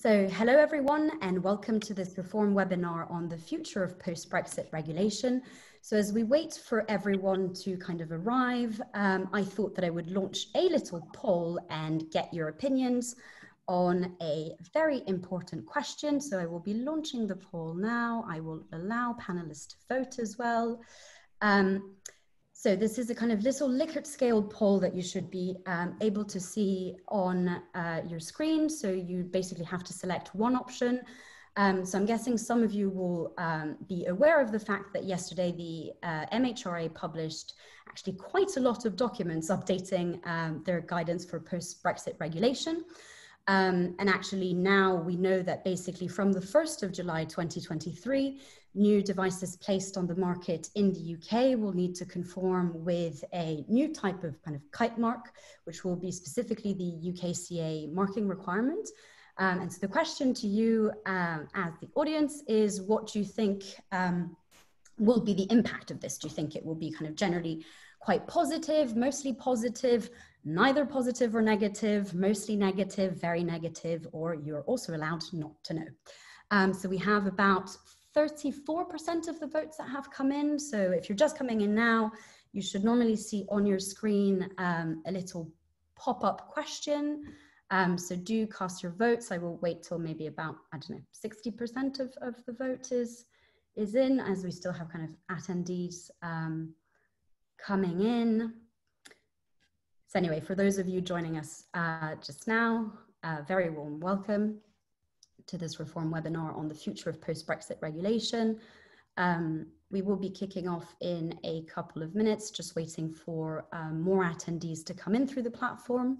So hello everyone and welcome to this Reform webinar on the future of post-Brexit regulation. So as we wait for everyone to kind of arrive, um, I thought that I would launch a little poll and get your opinions on a very important question. So I will be launching the poll now. I will allow panelists to vote as well. Um, so this is a kind of little Likert scale poll that you should be um, able to see on uh, your screen. So you basically have to select one option. Um, so I'm guessing some of you will um, be aware of the fact that yesterday the uh, MHRA published actually quite a lot of documents updating um, their guidance for post-Brexit regulation. Um, and actually now we know that basically from the 1st of July 2023, new devices placed on the market in the UK will need to conform with a new type of kind of kite mark, which will be specifically the UKCA marking requirement. Um, and so the question to you um, as the audience is what do you think um, will be the impact of this? Do you think it will be kind of generally quite positive, mostly positive, neither positive or negative, mostly negative, very negative, or you're also allowed not to know? Um, so we have about 34% of the votes that have come in. So if you're just coming in now, you should normally see on your screen um, a little pop-up question. Um, so do cast your votes. I will wait till maybe about, I don't know, 60% of, of the vote is, is in as we still have kind of attendees um, coming in. So anyway, for those of you joining us uh, just now, uh, very warm welcome to this reform webinar on the future of post-Brexit regulation. Um, we will be kicking off in a couple of minutes, just waiting for um, more attendees to come in through the platform.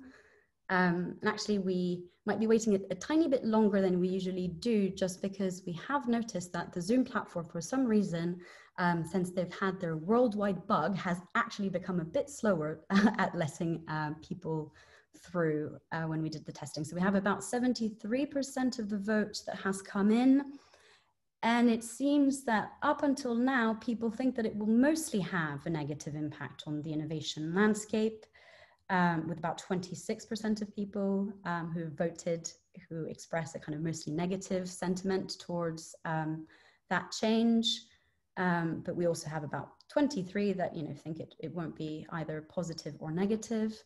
Um, and actually, we might be waiting a, a, tiny bit longer than we usually do, just because we have noticed that the Zoom platform, for some reason, um, since they've had their worldwide bug, has actually become a bit slower at letting uh, people through uh, when we did the testing. So we have about 73% of the vote that has come in. And it seems that up until now, people think that it will mostly have a negative impact on the innovation landscape, um, with about 26% of people um, who voted who express a kind of mostly negative sentiment towards um, that change. Um, but we also have about 23 that you know think it, it won't be either positive or negative.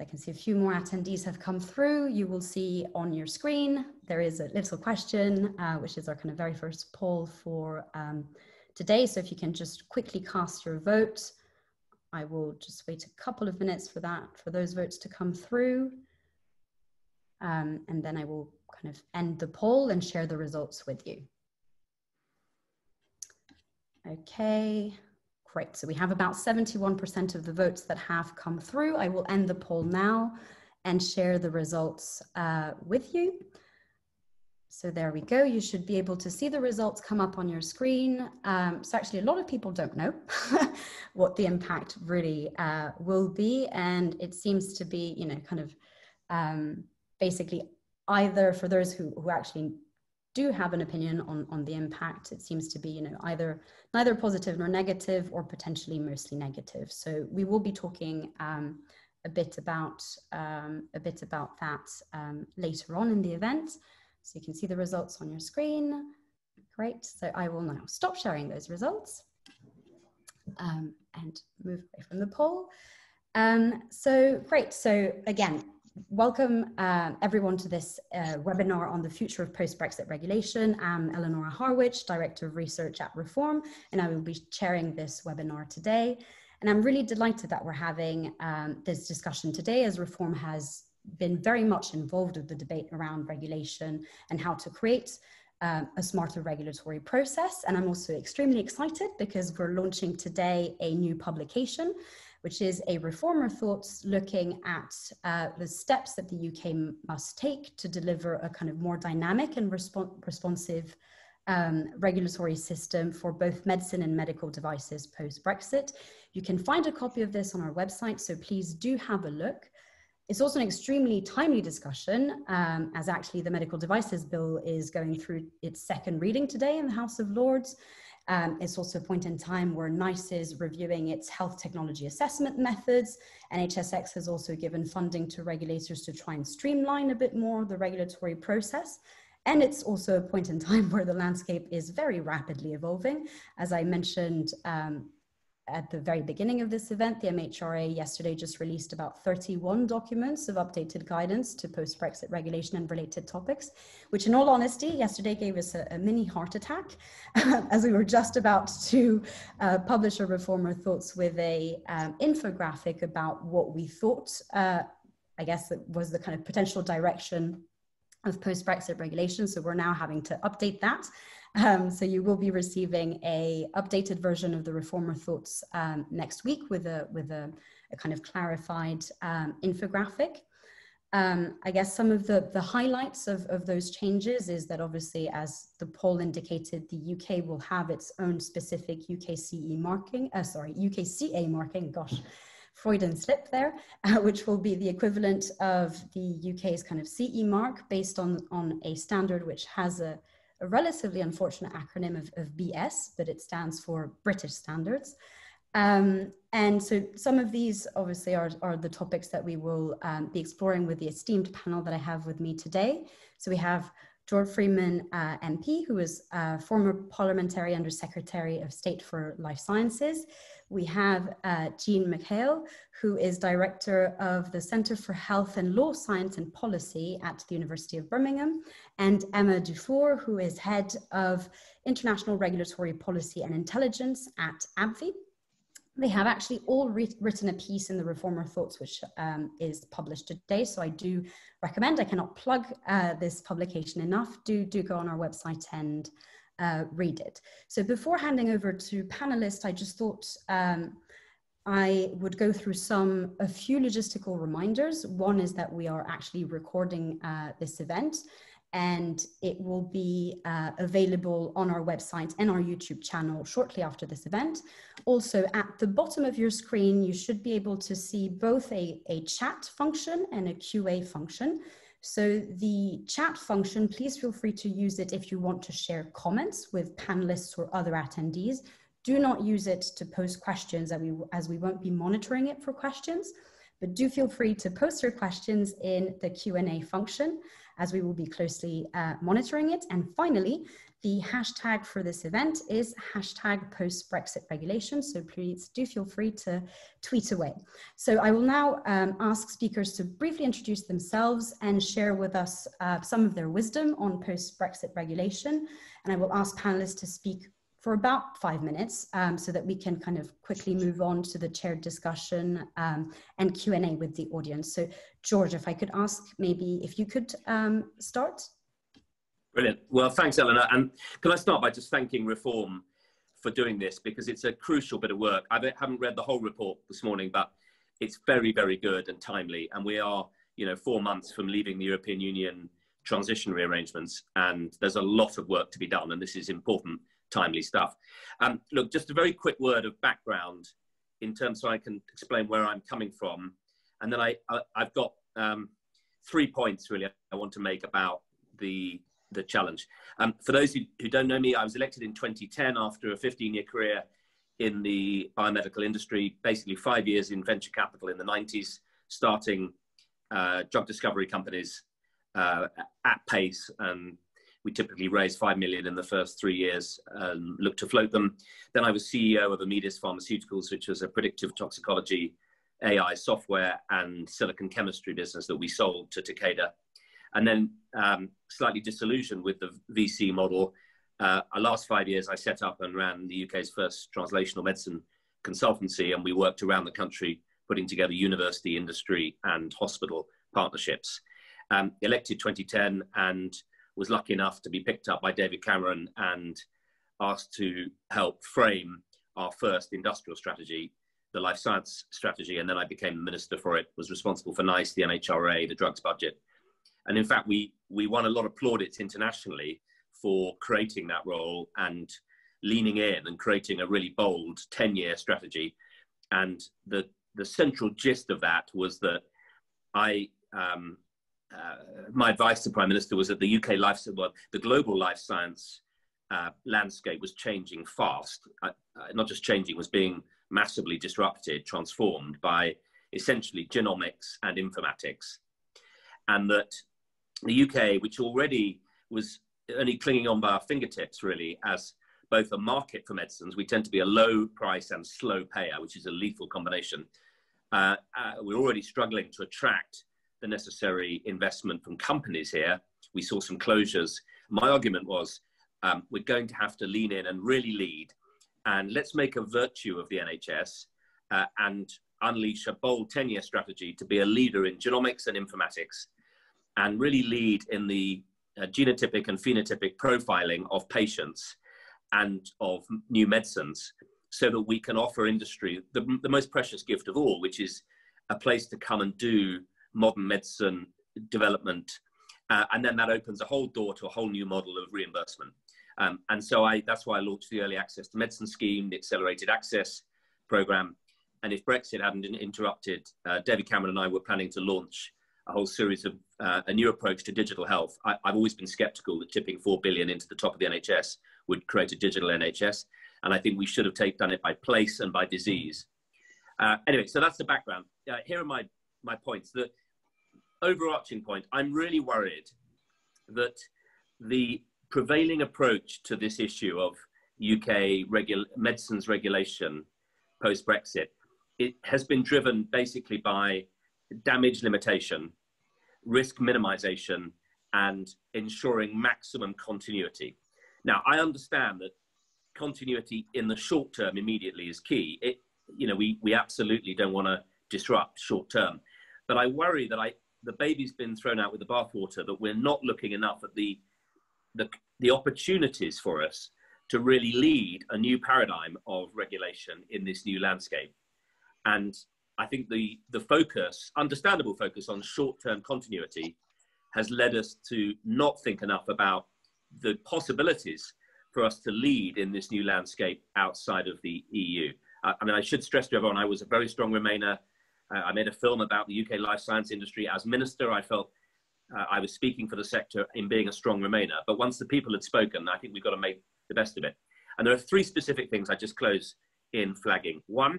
I can see a few more attendees have come through. You will see on your screen, there is a little question, uh, which is our kind of very first poll for um, today. So if you can just quickly cast your vote, I will just wait a couple of minutes for that, for those votes to come through. Um, and then I will kind of end the poll and share the results with you. Okay. Great, so we have about 71% of the votes that have come through. I will end the poll now and share the results uh, with you. So there we go. You should be able to see the results come up on your screen. Um, so actually a lot of people don't know what the impact really uh, will be. And it seems to be, you know, kind of um, basically either for those who, who actually do have an opinion on, on the impact, it seems to be, you know, either neither positive nor negative or potentially mostly negative. So we will be talking um, a bit about um, a bit about that um, later on in the event. So you can see the results on your screen. Great. So I will now stop sharing those results um, and move away from the poll. Um, so great. So again, welcome uh, everyone to this uh, webinar on the future of post-Brexit regulation. I'm Eleonora Harwich, Director of Research at Reform, and I will be chairing this webinar today. And I'm really delighted that we're having um, this discussion today as Reform has been very much involved with the debate around regulation and how to create um, a smarter regulatory process. And I'm also extremely excited because we're launching today a new publication which is a reformer thoughts looking at uh, the steps that the UK must take to deliver a kind of more dynamic and responsive um, regulatory system for both medicine and medical devices post Brexit. You can find a copy of this on our website, so please do have a look. It's also an extremely timely discussion, um, as actually the medical devices bill is going through its second reading today in the House of Lords. Um, it's also a point in time where NICE is reviewing its health technology assessment methods. NHSX has also given funding to regulators to try and streamline a bit more the regulatory process. And it's also a point in time where the landscape is very rapidly evolving. As I mentioned, um, at the very beginning of this event, the MHRA yesterday just released about 31 documents of updated guidance to post-Brexit regulation and related topics, which in all honesty, yesterday gave us a, a mini heart attack as we were just about to uh, publish a Reformer Thoughts with a um, infographic about what we thought, uh, I guess it was the kind of potential direction of post-Brexit regulation. So we're now having to update that um, so you will be receiving a updated version of the Reformer Thoughts um, next week with a with a, a kind of clarified um, infographic. Um, I guess some of the, the highlights of, of those changes is that obviously, as the poll indicated, the UK will have its own specific UKCE marking, uh, sorry, UKCA marking, gosh, Freudian slip there, uh, which will be the equivalent of the UK's kind of CE mark based on, on a standard which has a, a relatively unfortunate acronym of, of BS, but it stands for British Standards. Um, and so some of these obviously are, are the topics that we will um, be exploring with the esteemed panel that I have with me today. So we have George Freeman, uh, MP, who is uh, former Parliamentary Under Secretary of State for Life Sciences. We have uh, Jean McHale, who is Director of the Center for Health and Law Science and Policy at the University of Birmingham, and Emma Dufour, who is Head of International Regulatory Policy and Intelligence at AbbVie. They have actually all written a piece in the Reformer Thoughts, which um, is published today. So I do recommend. I cannot plug uh, this publication enough. Do do go on our website and uh, read it. So before handing over to panelists, I just thought um, I would go through some, a few logistical reminders. One is that we are actually recording uh, this event and it will be uh, available on our website and our YouTube channel shortly after this event. Also, at the bottom of your screen, you should be able to see both a, a chat function and a QA function. So the chat function, please feel free to use it if you want to share comments with panelists or other attendees. Do not use it to post questions as we, as we won't be monitoring it for questions, but do feel free to post your questions in the Q&A function as we will be closely uh, monitoring it. And finally, the hashtag for this event is hashtag post Brexit regulation. So please do feel free to tweet away. So I will now um, ask speakers to briefly introduce themselves and share with us uh, some of their wisdom on post Brexit regulation. And I will ask panelists to speak for about five minutes um, so that we can kind of quickly move on to the chaired discussion um, and Q&A with the audience. So George, if I could ask maybe if you could um, start. Brilliant. Well, thanks, Eleanor. And can I start by just thanking Reform for doing this because it's a crucial bit of work. I haven't read the whole report this morning, but it's very, very good and timely. And we are, you know, four months from leaving the European Union transitionary arrangements, and there's a lot of work to be done. And this is important, timely stuff. Um, look, just a very quick word of background in terms so I can explain where I'm coming from, and then I, I have got um, three points really I want to make about the the challenge. Um, for those who, who don't know me, I was elected in 2010 after a 15 year career in the biomedical industry, basically five years in venture capital in the 90s, starting uh, drug discovery companies uh, at pace. And we typically raise 5 million in the first three years and look to float them. Then I was CEO of Amedis Pharmaceuticals, which was a predictive toxicology AI software and silicon chemistry business that we sold to Takeda and then um, slightly disillusioned with the VC model. Uh, our last five years, I set up and ran the UK's first translational medicine consultancy, and we worked around the country putting together university, industry, and hospital partnerships. Um, elected 2010 and was lucky enough to be picked up by David Cameron and asked to help frame our first industrial strategy, the life science strategy, and then I became minister for it, was responsible for NICE, the MHRA, the drugs budget, and in fact, we, we won a lot of plaudits internationally for creating that role and leaning in and creating a really bold 10 year strategy. And the, the central gist of that was that I, um, uh, my advice to Prime Minister was that the UK life, well, the global life science uh, landscape was changing fast, uh, uh, not just changing, was being massively disrupted, transformed by essentially genomics and informatics. And that the UK, which already was only clinging on by our fingertips, really, as both a market for medicines, we tend to be a low price and slow payer, which is a lethal combination. Uh, uh, we're already struggling to attract the necessary investment from companies here. We saw some closures. My argument was um, we're going to have to lean in and really lead. And let's make a virtue of the NHS uh, and unleash a bold 10 year strategy to be a leader in genomics and informatics and really lead in the uh, genotypic and phenotypic profiling of patients and of new medicines so that we can offer industry the, the most precious gift of all, which is a place to come and do modern medicine development. Uh, and then that opens a whole door to a whole new model of reimbursement. Um, and so I, that's why I launched the Early Access to Medicine Scheme, the Accelerated Access Program. And if Brexit hadn't interrupted, uh, David Cameron and I were planning to launch a whole series of uh, a new approach to digital health. I, have always been skeptical that tipping 4 billion into the top of the NHS would create a digital NHS. And I think we should have take, done it by place and by disease. Uh, anyway, so that's the background. Uh, here are my, my points. The overarching point, I'm really worried that the prevailing approach to this issue of UK medicines regulation post Brexit, it has been driven basically by damage limitation, risk minimization, and ensuring maximum continuity. Now, I understand that continuity in the short term immediately is key. It, you know, we, we absolutely don't want to disrupt short term, but I worry that I, the baby's been thrown out with the bathwater, that we're not looking enough at the the, the opportunities for us to really lead a new paradigm of regulation in this new landscape. And I think the, the focus, understandable focus on short-term continuity has led us to not think enough about the possibilities for us to lead in this new landscape outside of the EU. Uh, I mean, I should stress to everyone, I was a very strong Remainer. Uh, I made a film about the UK life science industry. As minister, I felt uh, I was speaking for the sector in being a strong Remainer. But once the people had spoken, I think we've got to make the best of it. And there are three specific things I just close in flagging. One,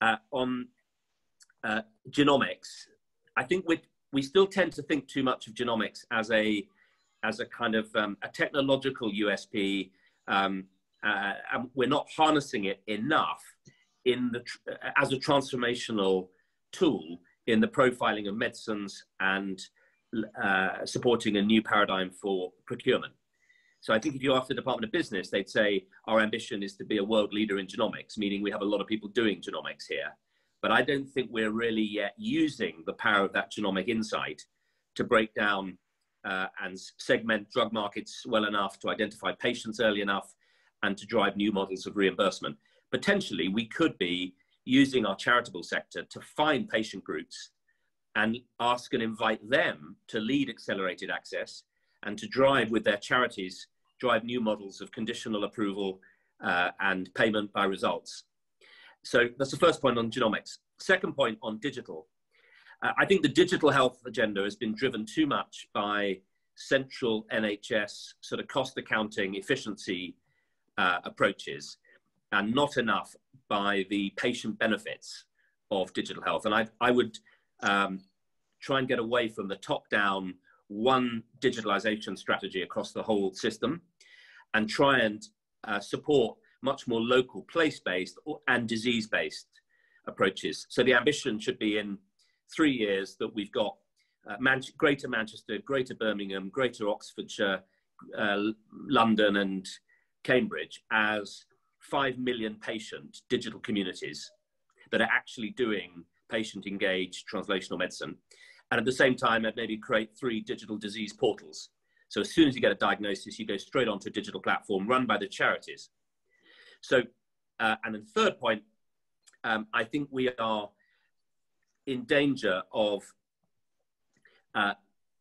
uh, on uh, genomics, I think we we still tend to think too much of genomics as a as a kind of um, a technological USP. Um, uh, and we're not harnessing it enough in the as a transformational tool in the profiling of medicines and uh, supporting a new paradigm for procurement. So I think if you ask the Department of Business, they'd say our ambition is to be a world leader in genomics, meaning we have a lot of people doing genomics here. But I don't think we're really yet using the power of that genomic insight to break down uh, and segment drug markets well enough to identify patients early enough and to drive new models of reimbursement. Potentially, we could be using our charitable sector to find patient groups and ask and invite them to lead accelerated access and to drive with their charities, drive new models of conditional approval uh, and payment by results. So that's the first point on genomics. Second point on digital. Uh, I think the digital health agenda has been driven too much by central NHS sort of cost accounting efficiency uh, approaches and not enough by the patient benefits of digital health. And I, I would um, try and get away from the top down one digitalization strategy across the whole system and try and uh, support much more local place based and disease based approaches. So the ambition should be in three years that we've got uh, Man- Greater Manchester, Greater Birmingham, Greater Oxfordshire, uh, London, and Cambridge as 5 million patient digital communities that are actually doing patient engaged translational medicine. And at the same time, I'd maybe create three digital disease portals. So as soon as you get a diagnosis, you go straight onto a digital platform run by the charities. So, uh, and then third point, um, I think we are in danger of uh,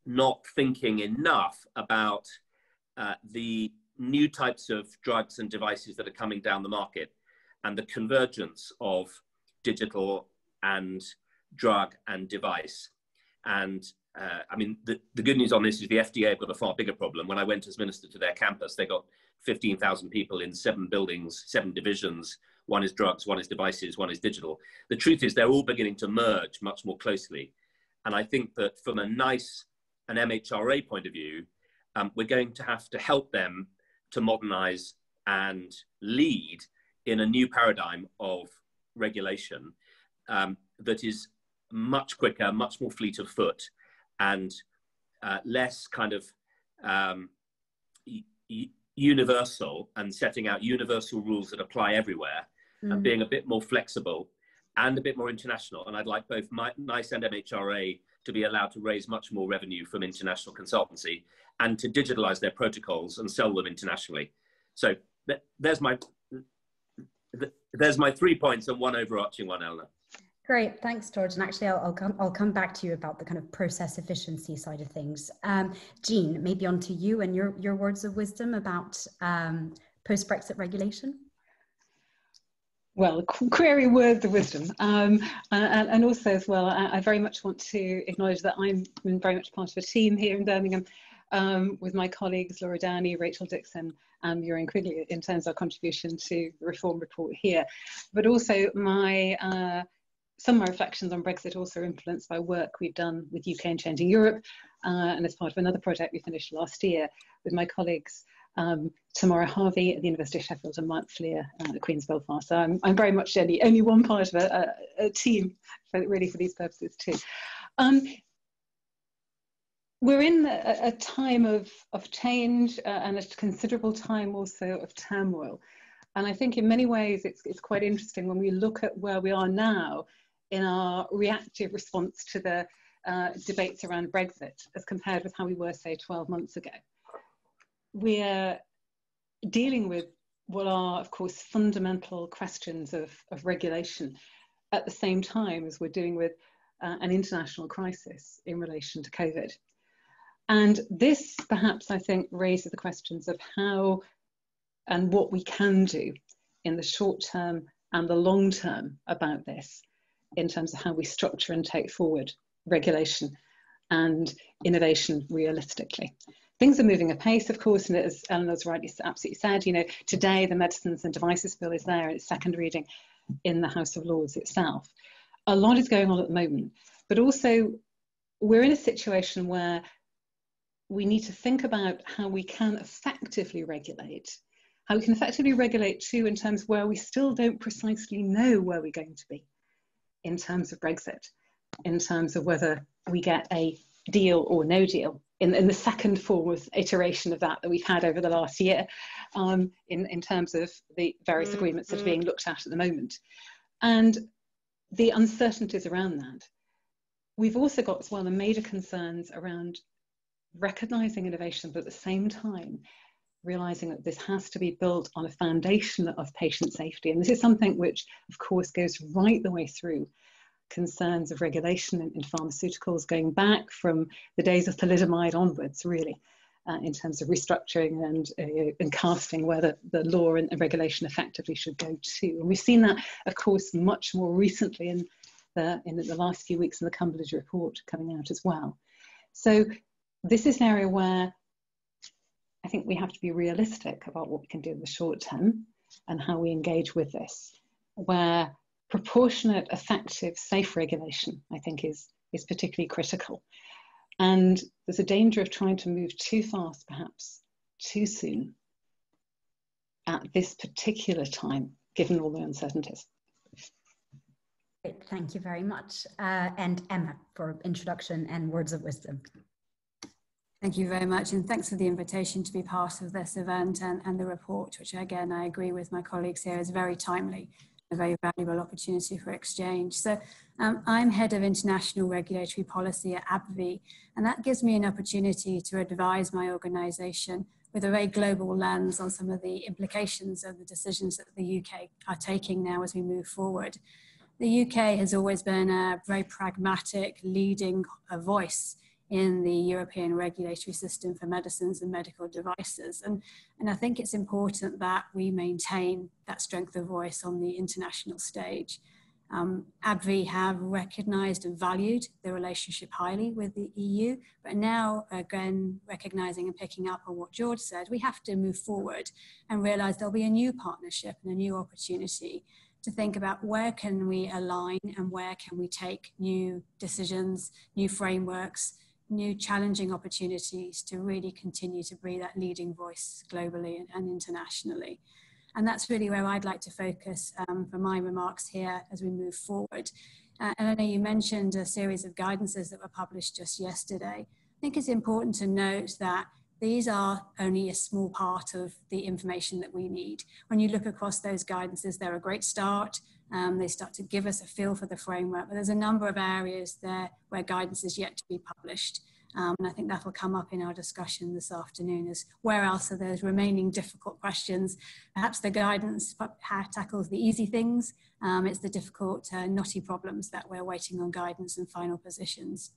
not thinking enough about uh, the new types of drugs and devices that are coming down the market and the convergence of digital and drug and device. And uh, I mean, the, the good news on this is the FDA have got a far bigger problem. When I went as minister to their campus, they got 15,000 people in seven buildings, seven divisions. One is drugs, one is devices, one is digital. The truth is, they're all beginning to merge much more closely. And I think that from a NICE an MHRA point of view, um, we're going to have to help them to modernize and lead in a new paradigm of regulation um, that is much quicker, much more fleet of foot, and uh, less kind of um, universal and setting out universal rules that apply everywhere mm. and being a bit more flexible and a bit more international. And I'd like both NICE and MHRA to be allowed to raise much more revenue from international consultancy and to digitalize their protocols and sell them internationally. So th- there's my th- there's my three points and one overarching one, Eleanor. Great, thanks, George. And actually, I'll, I'll, come, I'll come back to you about the kind of process efficiency side of things. Um, Jean, maybe on to you and your, your words of wisdom about um, post Brexit regulation. Well, query words of wisdom. Um, and, and, also, as well, I, I, very much want to acknowledge that I'm very much part of a team here in Birmingham um, with my colleagues Laura Downey, Rachel Dixon, and Muireann Quigley in terms of our contribution to the reform report here. But also, my uh, some of my reflections on Brexit also influenced by work we've done with UK and Changing Europe, uh, and as part of another project we finished last year with my colleagues um, Tamara Hervey at the University of Sheffield and Mark Flear uh, at Queen's Belfast. So I'm, I'm very much only, only one part of a, a, a team, for, really for these purposes too. Um, we're in a, a, time of, of change uh, and a considerable time also of turmoil. And I think in many ways it's, it's quite interesting when we look at where we are now in our reactive response to the uh, debates around Brexit as compared with how we were, say, 12 months ago. We're dealing with what are, of course, fundamental questions of, of regulation at the same time as we're dealing with uh, an international crisis in relation to COVID. And this, perhaps, I think, raises the questions of how and what we can do in the short term and the long term about this in terms of how we structure and take forward regulation and innovation realistically. Things are moving apace, of course, and as Eleanor's rightly absolutely said, you know, today the Medicines and Devices Bill is there, it's second reading in the House of Lords itself. A lot is going on at the moment, but also we're in a situation where we need to think about how we can effectively regulate, how we can effectively regulate too in terms where we still don't precisely know where we're going to be in terms of Brexit, in terms of whether we get a deal or no deal. In, in the second form of iteration of that that we've had over the last year, um, in, in terms of the various mm, agreements that are being looked at at the moment. And the uncertainties around that. We've also got as well the major concerns around recognizing innovation, but at the same time, realizing that this has to be built on a foundation of patient safety. And this is something which, of course, goes right the way through concerns of regulation in, in pharmaceuticals going back from the days of thalidomide onwards, really. Uh, in terms of restructuring and, uh, and casting where the, the law and, regulation effectively should go to. And we've seen that, of course, much more recently in the, in the last few weeks in the Cumberlege report coming out as well. So this is an area where I think we have to be realistic about what we can do in the short term and how we engage with this, where proportionate, effective, safe regulation, I think, is, is particularly critical. And there's a danger of trying to move too fast, perhaps too soon, at this particular time, given all the uncertainties. Great, thank you very much. Uh, and Emma for introduction and words of wisdom. Thank you very much, and thanks for the invitation to be part of this event and, and the report, which again, I agree with my colleagues here, is very timely, a very valuable opportunity for exchange. So um, I'm Head of International Regulatory Policy at AbbVie, and that gives me an opportunity to advise my organisation with a very global lens on some of the implications of the decisions that the UK are taking now as we move forward. The UK has always been a very pragmatic, leading voice in the European regulatory system for medicines and medical devices. And, and I think it's important that we maintain that strength of voice on the international stage. Um, AbbVie have recognised and valued the relationship highly with the EU, but now again recognising and picking up on what George said, we have to move forward and realise there'll be a new partnership and a new opportunity to think about where can we align and where can we take new decisions, new frameworks, new challenging opportunities to really continue to be that leading voice globally and, and internationally. And that's really where I'd like to focus um, for my remarks here as we move forward. Uh, know you mentioned a series of guidances that were published just yesterday. I think it's important to note that these are only a small part of the information that we need. When you look across those guidances, they're a great start. Um, they start to give us a feel for the framework, but there's a number of areas there where guidance is yet to be published. Um, and I think that will come up in our discussion this afternoon is where else are those remaining difficult questions? Perhaps the guidance tackles the easy things. Um, it's the difficult, uh, knotty problems that we're waiting on guidance and final positions.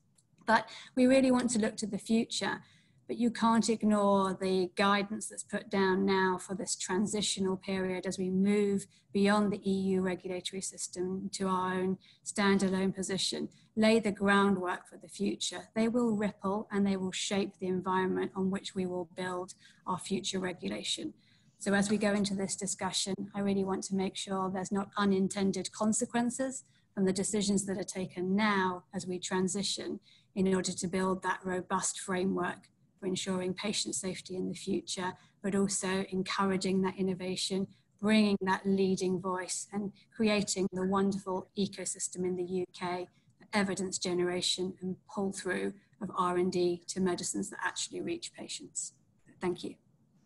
But we really want to look to the future but you can't ignore the guidance that's put down now for this transitional period as we move beyond the EU regulatory system to our own standalone position, lay the groundwork for the future. They will ripple and they will shape the environment on which we will build our future regulation. So as we go into this discussion, I really want to make sure there's not unintended consequences from the decisions that are taken now as we transition in order to build that robust framework for ensuring patient safety in the future, but also encouraging that innovation, bringing that leading voice and creating the wonderful ecosystem in the UK, evidence generation and pull through of R&D to medicines that actually reach patients. Thank you.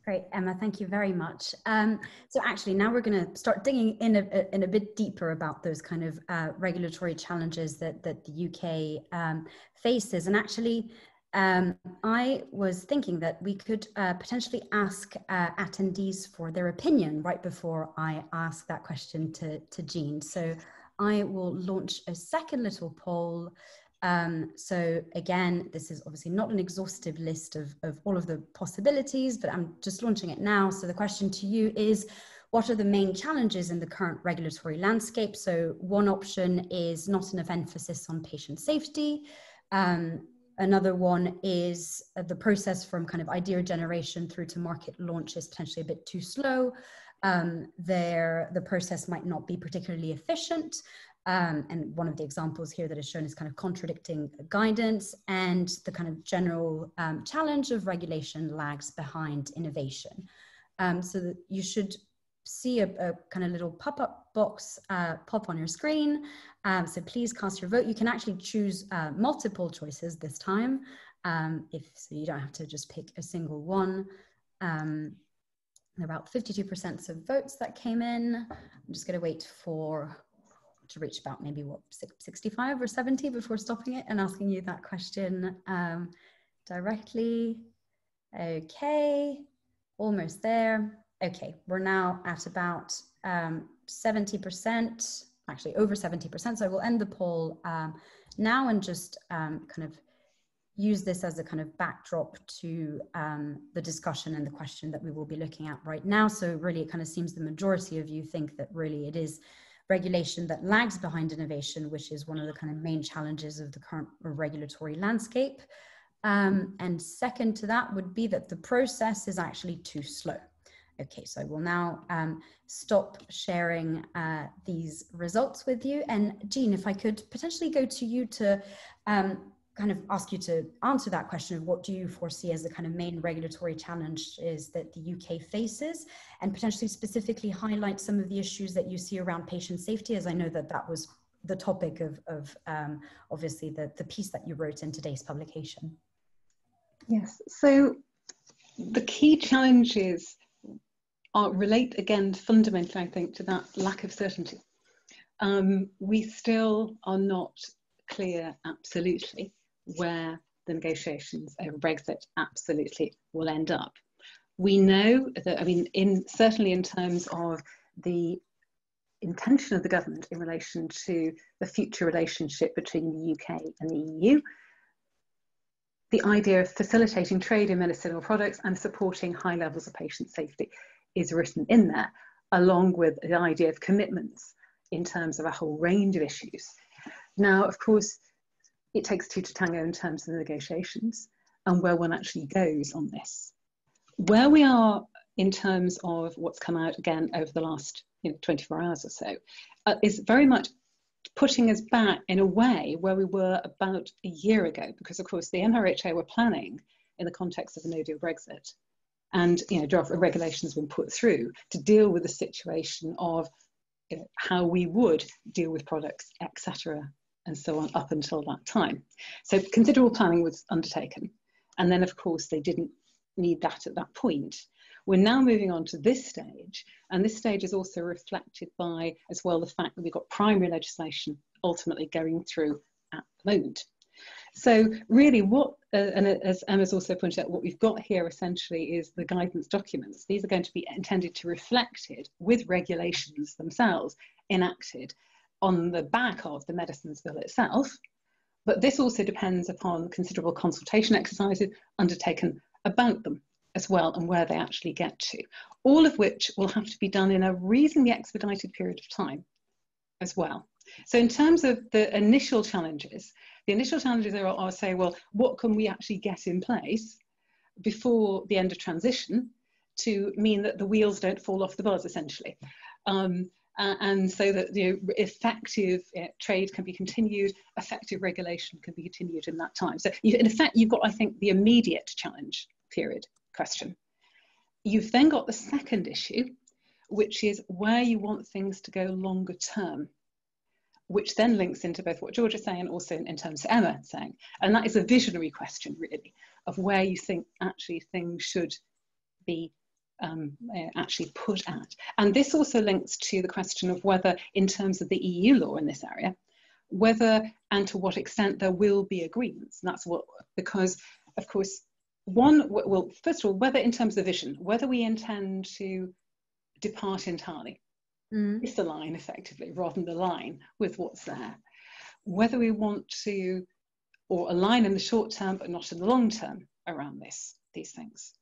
Great, Emma, thank you very much. Um, so actually now we're going to start digging in a, in a bit deeper about those kind of uh, regulatory challenges that, that the UK um, faces. And actually um, I was thinking that we could uh, potentially ask uh, attendees for their opinion right before I ask that question to, to Jean. So I will launch a second little poll. Um, so again, this is obviously not an exhaustive list of, of all of the possibilities, but I'm just launching it now. So the question to you is, what are the main challenges in the current regulatory landscape? So one option is not enough emphasis on patient safety. Um, Another one is uh, the process from kind of idea generation through to market launch is potentially a bit too slow. Um, there, the process might not be particularly efficient. Um, and one of the examples here that is shown is kind of contradicting guidance and the kind of general um, challenge of regulation lags behind innovation. Um, so that you should see a, a kind of little pop-up box uh, pop on your screen. Um, so please cast your vote. You can actually choose uh, multiple choices this time. Um, if so, you don't have to just pick a single one. Um, about 52% of votes that came in. I'm just going to wait for to reach about maybe what 65 or 70 before stopping it and asking you that question um, directly. Okay, almost there. Okay, we're now at about um, 70%, actually over 70%. So I will end the poll um, now and just um, kind of use this as a kind of backdrop to um, the discussion and the question that we will be looking at right now. So really it kind of seems the majority of you think that really it is regulation that lags behind innovation, which is one of the kind of main challenges of the current regulatory landscape. Um, and second to that would be that the process is actually too slow. Okay, so I will now um, stop sharing uh, these results with you. And Jean, if I could potentially go to you to um, kind of ask you to answer that question of what do you foresee as the kind of main regulatory challenge is that the UK faces and potentially specifically highlight some of the issues that you see around patient safety, as I know that that was the topic of, of um, obviously the, the piece that you wrote in today's publication. Yes, so the key challenges are, relate again fundamentally, I think, to that lack of certainty. Um, we still are not clear absolutely where the negotiations over Brexit absolutely will end up. We know that, I mean, in certainly in terms of the intention of the government in relation to the future relationship between the UK and the EU, the idea of facilitating trade in medicinal products and supporting high levels of patient safety is written in there, along with the idea of commitments in terms of a whole range of issues. Now, of course, it takes two to tango in terms of the negotiations and where one actually goes on this. Where we are in terms of what's come out again over the last you know, 24 hours or so uh, is very much putting us back in a way where we were about a year ago, because of course the MHRA were planning in the context of a no deal Brexit. And you know, draft regulations have been put through to deal with the situation of you know, how we would deal with products, etc., and so on up until that time. So considerable planning was undertaken. And then, of course, they didn't need that at that point. We're now moving on to this stage, and this stage is also reflected by, as well, the fact that we've got primary legislation ultimately going through at the moment. So really what, uh, and as Emma's also pointed out, what we've got here essentially is the guidance documents. These are going to be intended to reflect it with regulations themselves enacted on the back of the medicines bill itself. But this also depends upon considerable consultation exercises undertaken about them as well and where they actually get to, all of which will have to be done in a reasonably expedited period of time as well. So in terms of the initial challenges, the initial challenges are, are say, well, what can we actually get in place before the end of transition to mean that the wheels don't fall off the bus, essentially. Um, and so that you know, effective uh, trade can be continued, effective regulation can be continued in that time. So you, in effect, you've got, I think, the immediate challenge period question. You've then got the second issue, which is where you want things to go longer term which then links into both what George is saying and also in, in terms of Emma saying. And that is a visionary question, really, of where you think actually things should be um, uh, actually put at. And this also links to the question of whether, in terms of the EU law in this area, whether and to what extent there will be agreements. And that's what, because of course, one, well, first of all, whether in terms of vision, whether we intend to depart entirely mm. is the line effectively rather than the line with what's there. Whether we want to, or align in the short term but not in the long term around this, these things.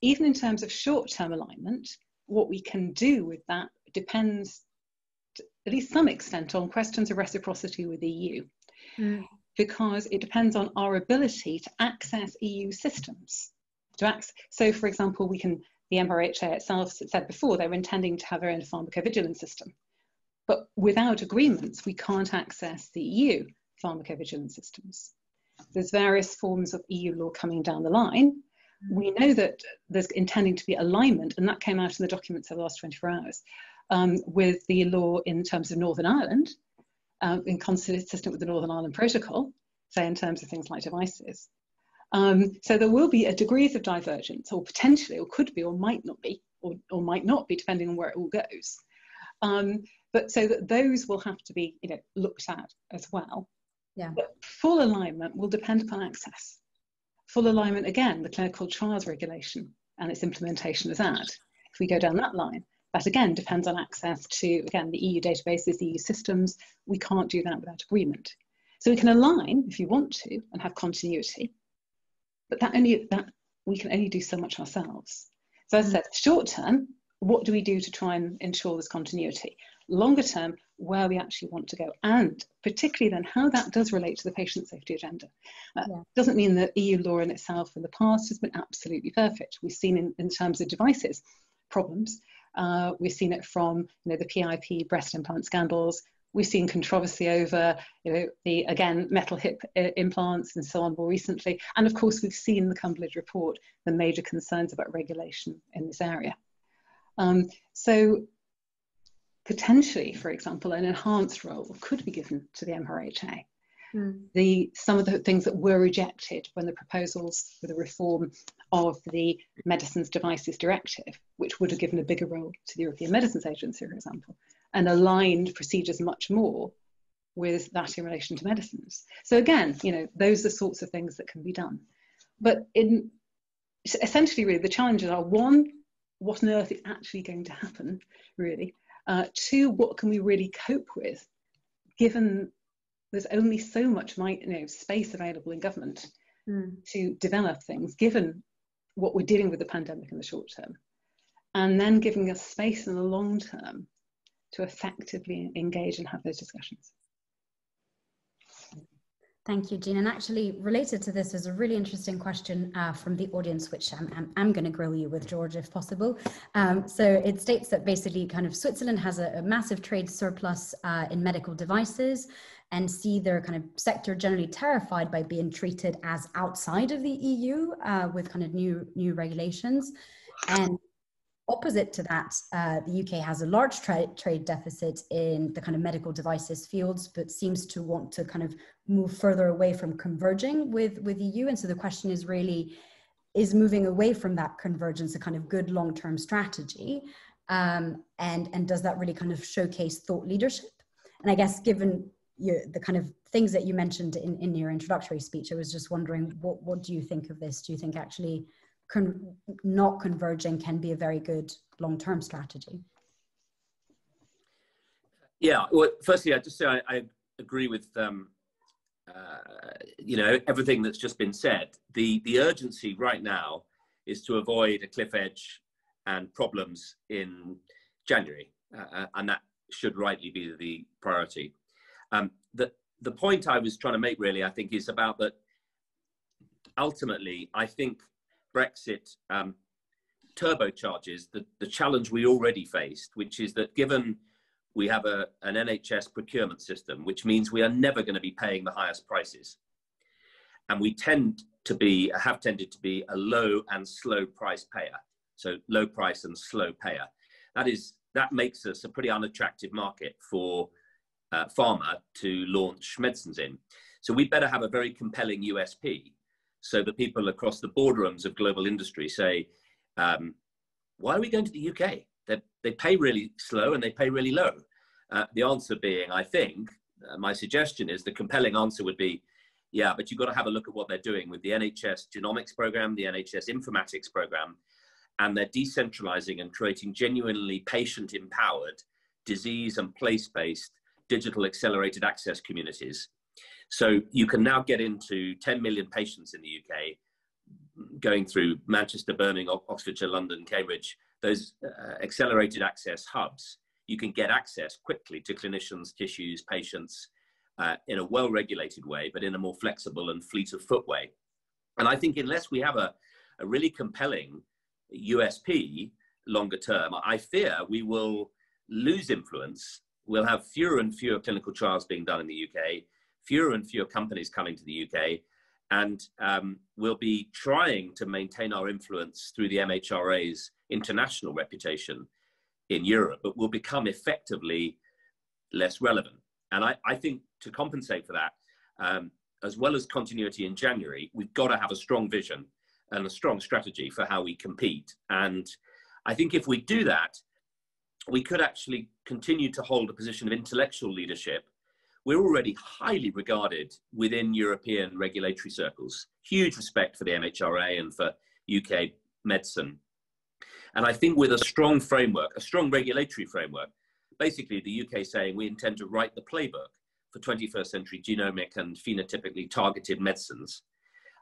Even in terms of short term alignment, what we can do with that depends to at least some extent on questions of reciprocity with the EU. Mm. Because it depends on our ability to access EU systems. To access, so, for example, we can the MHRA itself said before they were intending to have their own pharmacovigilance system. But without agreements, we can't access the EU pharmacovigilance systems. There's various forms of EU law coming down the line. We know that there's intending to be alignment, and that came out in the documents of the last 24 hours, um, with the law in terms of Northern Ireland, uh, in consistent with the Northern Ireland Protocol, say in terms of things like devices. Um, so there will be a degrees of divergence, or potentially, or could be, or might not be, or, or might not be, depending on where it all goes. Um, but so that those will have to be, you know, looked at as well. Yeah. But full alignment will depend upon access. Full alignment, again, the clinical trials regulation and its implementation of that. If we go down that line, that again depends on access to, again, the EU databases, the EU systems. We can't do that without agreement. So we can align if you want to and have continuity, but that only that we can only do so much ourselves. So as I said, short term, what do we do to try and ensure this continuity? Longer term, where we actually want to go, and particularly then how that does relate to the patient safety agenda. Uh, yeah. Doesn't mean that EU law in itself in the past has been absolutely perfect. We've seen in, in terms of devices problems. Uh, we've seen it from you know the PIP breast implant scandals. We've seen controversy over, you know, the again metal hip uh, implants and so on more recently, and of course we've seen the Cumberlege report the major concerns about regulation in this area. Um, so potentially, for example, an enhanced role could be given to the MHRA. Mm. The, some of the things that were rejected when the proposals for the reform of the Medicines Devices Directive, which would have given a bigger role to the European Medicines Agency, for example, and aligned procedures much more with that in relation to medicines. So again, you know, those are the sorts of things that can be done. But in essentially, really, the challenges are one, what on earth is actually going to happen, really? Uh, two, what can we really cope with, given there's only so much you know, space available in government mm. to develop things, given what we're dealing with the pandemic in the short term, and then giving us space in the long term to effectively engage and have those discussions. Thank you, Jean. And actually, related to this is a really interesting question uh, from the audience, which I'm, I'm, I'm going to grill you with, George, if possible. Um, so it states that basically, kind of Switzerland has a, a massive trade surplus uh, in medical devices and see their kind of sector generally terrified by being treated as outside of the EU uh, with kind of new new regulations. And opposite to that, uh, the UK has a large tra trade deficit in the kind of medical devices fields, but seems to want to kind of move further away from converging with, with EU. And so the question is really, is moving away from that convergence a kind of good long-term strategy? Um, and, and does that really kind of showcase thought leadership? And I guess given the kind of things that you mentioned in, in your introductory speech, I was just wondering, what, what do you think of this? Do you think actually con- not converging can be a very good long-term strategy. Yeah, well, firstly, I just say I, I agree with um, uh, you know everything that's just been said. The the urgency right now is to avoid a cliff edge and problems in January, uh, uh and that should rightly be the priority. Um, the the point I was trying to make really, I think, is about that. Ultimately, I think Brexit um, turbocharges the, the challenge we already faced, which is that given we have a, an NHS procurement system, which means we are never going to be paying the highest prices. And we tend to be, have tended to be a low and slow price payer. So low price and slow payer. That is, that makes us a pretty unattractive market for uh, pharma to launch medicines in. So we better have a very compelling USP so that people across the boardrooms of global industry say, um, why are we going to the UK? They, they pay really slow and they pay really low. Uh, the answer being, I think, uh, my suggestion is the compelling answer would be, yeah, but you've got to have a look at what they're doing with the NHS genomics program, the NHS informatics program, and they're decentralizing and creating genuinely patient empowered, disease and place based digital accelerated access communities so you can now get into 10 million patients in the UK going through Manchester, Birmingham, Oxfordshire, London, Cambridge, those uh, accelerated access hubs. You can get access quickly to clinicians, tissues, patients uh, in a well regulated way, but in a more flexible and fleet of foot way. And I think unless we have a, a really compelling USP longer term, I fear we will lose influence. We'll have fewer and fewer clinical trials being done in the UK fewer and fewer companies coming to the UK, and um, we'll be trying to maintain our influence through the MHRA's international reputation in Europe, but will become effectively less relevant. And I, I think to compensate for that, um, as well as continuity in January, we've got to have a strong vision and a strong strategy for how we compete. And I think if we do that, we could actually continue to hold a position of intellectual leadership we're already highly regarded within European regulatory circles. Huge respect for the MHRA and for UK medicine. And I think with a strong framework, a strong regulatory framework, basically the UK saying we intend to write the playbook for 21st century genomic and phenotypically targeted medicines,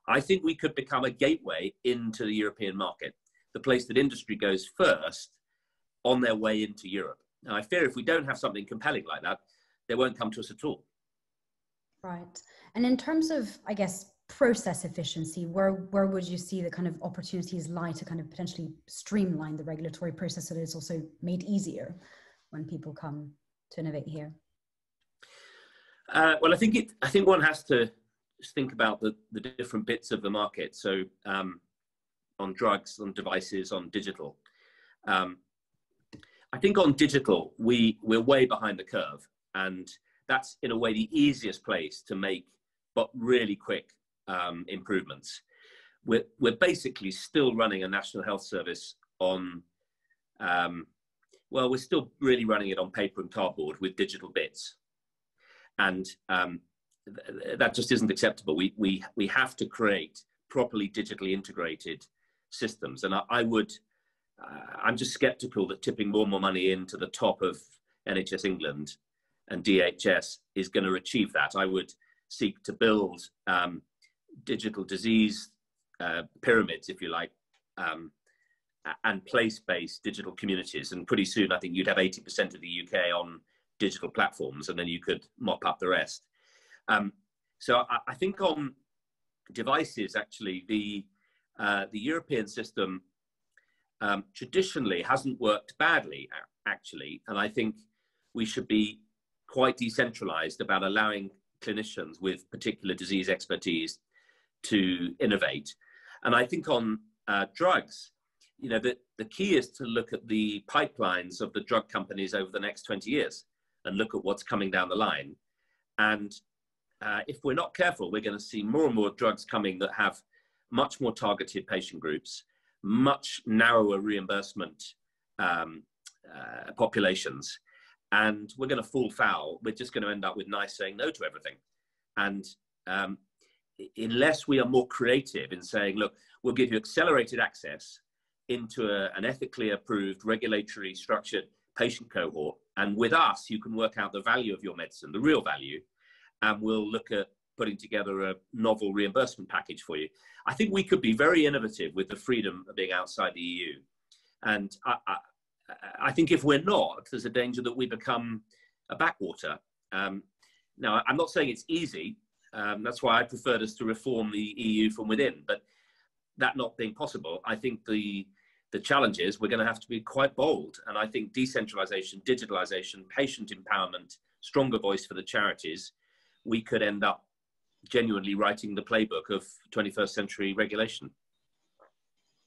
I think we could become a gateway into the European market, the place that industry goes first on their way into Europe. Now, I fear if we don't have something compelling like that, they won't come to us at all. Right. And in terms of, I guess, process efficiency, where where would you see the kind of opportunities lie to kind of potentially streamline the regulatory process so that it's also made easier when people come to innovate here? Uh, well, I think it. I think one has to think about the the different bits of the market. So, um, on drugs, on devices, on digital. Um, I think on digital, we we're way behind the curve and that's in a way the easiest place to make but really quick um, improvements. We're, we're basically still running a national health service on, um, well, we're still really running it on paper and cardboard with digital bits. And um, th that just isn't acceptable. We, we, we have to create properly digitally integrated systems. And I, I would, uh, I'm just skeptical that tipping more and more money into the top of NHS England and DHS is going to achieve that. I would seek to build um, digital disease uh, pyramids, if you like, um, and place-based digital communities. And pretty soon, I think you'd have 80% of the UK on digital platforms, and then you could mop up the rest. Um, so I, I, think on devices, actually, the uh, the European system um, traditionally hasn't worked badly, actually, and I think we should be quite decentralized about allowing clinicians with particular disease expertise to innovate. And I think on uh, drugs, you know, the, the key is to look at the pipelines of the drug companies over the next 20 years and look at what's coming down the line. And uh, if we're not careful, we're going to see more and more drugs coming that have much more targeted patient groups, much narrower reimbursement um, uh, populations. And we're going to fall foul. We're just going to end up with NICE saying no to everything. And um, unless we are more creative in saying, look, we'll give you accelerated access into a, an ethically approved, regulatory structured patient cohort. And with us, you can work out the value of your medicine, the real value, and we'll look at putting together a novel reimbursement package for you. I think we could be very innovative with the freedom of being outside the EU. And I, I, I think if we're not, there's a danger that we become a backwater. Um, now, I'm not saying it's easy. Um, that's why I preferred us to reform the EU from within. But that not being possible, I think the the challenge is we're going to have to be quite bold. And I think decentralization, digitalization, patient empowerment, stronger voice for the charities, we could end up genuinely writing the playbook of 21st century regulation.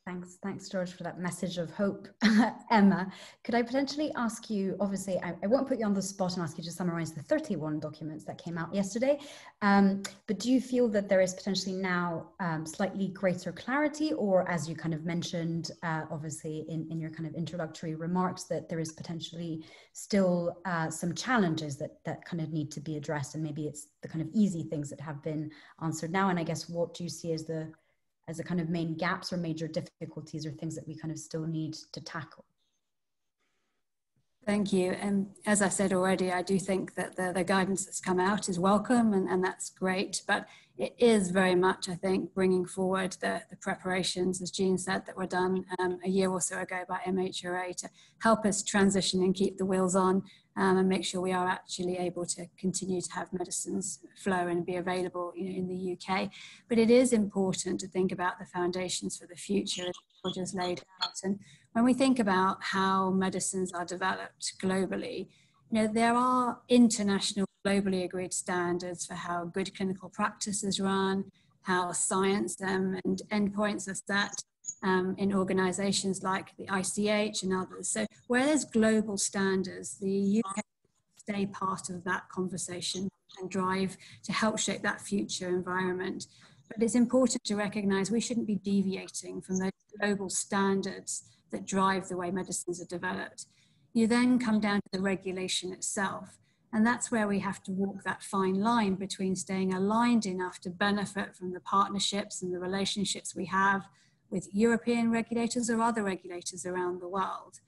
Thanks, thanks, George, for that message of hope. Emma, could I potentially ask you? Obviously, I, I, won't put you on the spot and ask you to summarize the 31 documents that came out yesterday. Um, but do you feel that there is potentially now um, slightly greater clarity, or as you kind of mentioned, uh, obviously in, in your kind of introductory remarks, that there is potentially still uh, some challenges that that kind of need to be addressed, and maybe it's the kind of easy things that have been answered now. And I guess what do you see as the as a kind of main gaps or major difficulties or things that we kind of still need to tackle? Thank you. And as I said already, I do think that the, the guidance that's come out is welcome and, and that's great. But it is very much, I think, bringing forward the, the preparations, as Jean said, that were done um, a year or so ago by MHRA to help us transition and keep the wheels on um, and make sure we are actually able to continue to have medicines flow and be available you know, in the UK. But it is important to think about the foundations for the future, as Roger's laid out. And when we think about how medicines are developed globally, you know, there are international, globally agreed standards for how good clinical practice is run, how science um, and endpoints are set um, in organizations like the ICH and others. So where there's global standards, the UK stay part of that conversation and drive to help shape that future environment. But it's important to recognize we shouldn't be deviating from those global standards that drive the way medicines are developed. You then come down to the regulation itself. And that's where we have to walk that fine line between staying aligned enough to benefit from the partnerships and the relationships we have with European regulators or other regulators around the world,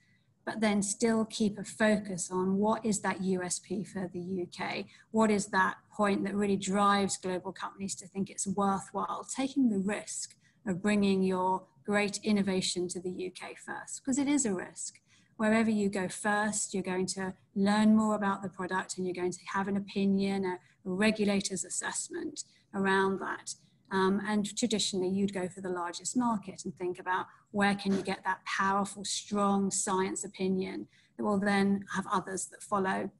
but then still keep a focus on what is that USP for the UK? What is that point that really drives global companies to think it's worthwhile taking the risk of bringing your great innovation to the UK first? Because it is a risk. Wherever you go first, you're going to learn more about the product and you're going to have an opinion, a regulator's assessment around that. Um, and traditionally, you'd go for the largest market and think about where can you get that powerful, strong science opinion that will then have others that follow.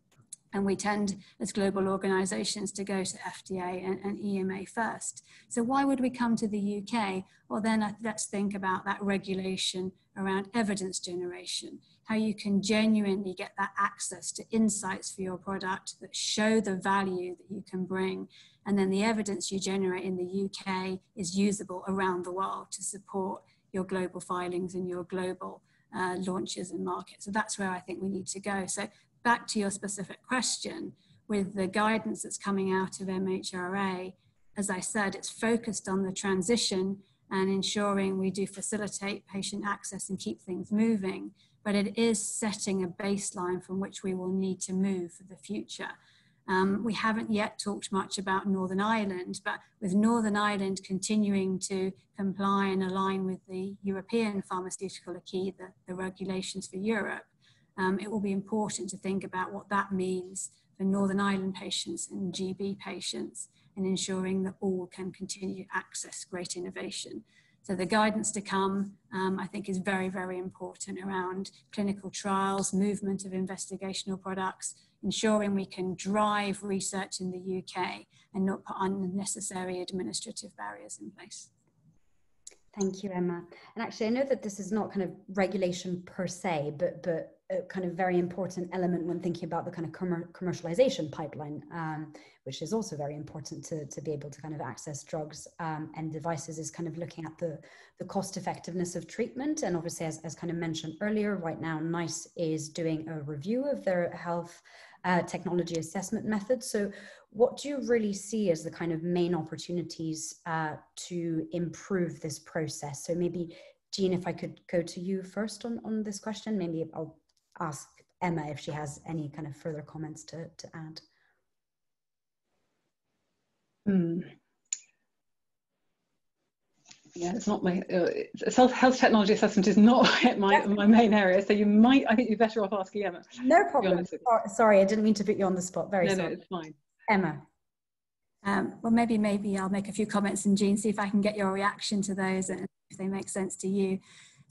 And we tend, as global organizations, to go to FDA and, and EMA first. So, why would we come to the UK? Well, then let's think about that regulation around evidence generation, how you can genuinely get that access to insights for your product that show the value that you can bring and then the evidence you generate in the UK is usable around the world to support your global filings and your global uh, launches and markets. So that's where I think we need to go. So back to your specific question, with the guidance that's coming out of MHRA, as I said, it's focused on the transition and ensuring we do facilitate patient access and keep things moving. But it is setting a baseline from which we will need to move for the future. Um, we haven't yet talked much about Northern Ireland, but with Northern Ireland continuing to comply and align with the European pharmaceutical acquis, the, the regulations for Europe, um, it will be important to think about what that means for Northern Ireland patients and GB patients and ensuring that all can continue to access great innovation. So the guidance to come, um, I think, is very, very important around clinical trials, movement of investigational products, ensuring we can drive research in the UK and not put unnecessary administrative barriers in place. Thank you, Emma. And actually, I know that this is not kind of regulation per se, but but a kind of very important element when thinking about the kind of commercialization pipeline, um, which is also very important to, to be able to kind of access drugs um, and devices, is kind of looking at the, the cost effectiveness of treatment. And obviously, as, as kind of mentioned earlier, right now, NICE is doing a review of their health uh, technology assessment method. So, what do you really see as the kind of main opportunities uh, to improve this process? So, maybe, Jean, if I could go to you first on, on this question, maybe I'll ask Emma if she has any kind of further comments to, to add. Hmm yeah, it's not my uh, self health technology assessment is not my my main area. So you might, I think you're better off asking Emma. No problem. Sorry, I didn't mean to put you on the spot. Very no, sorry. No, it's fine. Emma. Um, well, maybe maybe I'll make a few comments and Jean, see if I can get your reaction to those and if they make sense to you.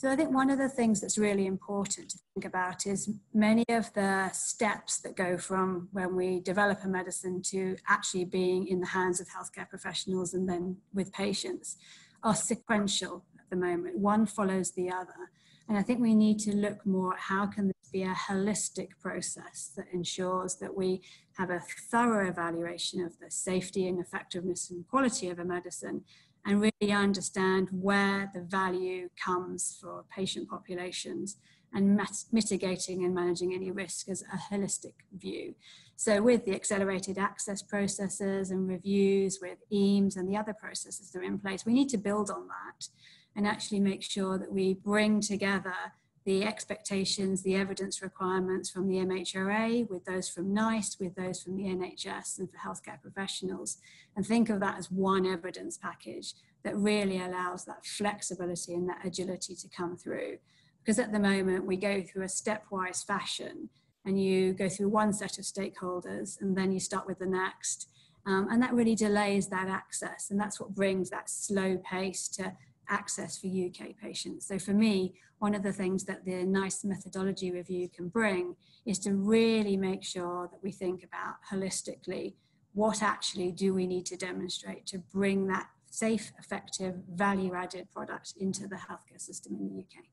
So I think one of the things that's really important to think about is many of the steps that go from when we develop a medicine to actually being in the hands of healthcare professionals and then with patients are sequential at the moment. One follows the other. And I think we need to look more at how can this be a holistic process that ensures that we have a thorough evaluation of the safety and effectiveness and quality of a medicine and really understand where the value comes for patient populations and mitigating and managing any risk as a holistic view. So with the accelerated access processes and reviews with EAMS and the other processes that are in place, we need to build on that and actually make sure that we bring together the expectations, the evidence requirements from the MHRA, with those from NICE, with those from the NHS and for healthcare professionals, and think of that as one evidence package that really allows that flexibility and that agility to come through. Because at the moment, we go through a stepwise fashion and you go through one set of stakeholders and then you start with the next. Um, and that really delays that access. And that's what brings that slow pace to access for UK patients. So for me, one of the things that the NICE methodology review can bring is to really make sure that we think about holistically what actually do we need to demonstrate to bring that safe, effective, value added product into the healthcare system in the UK.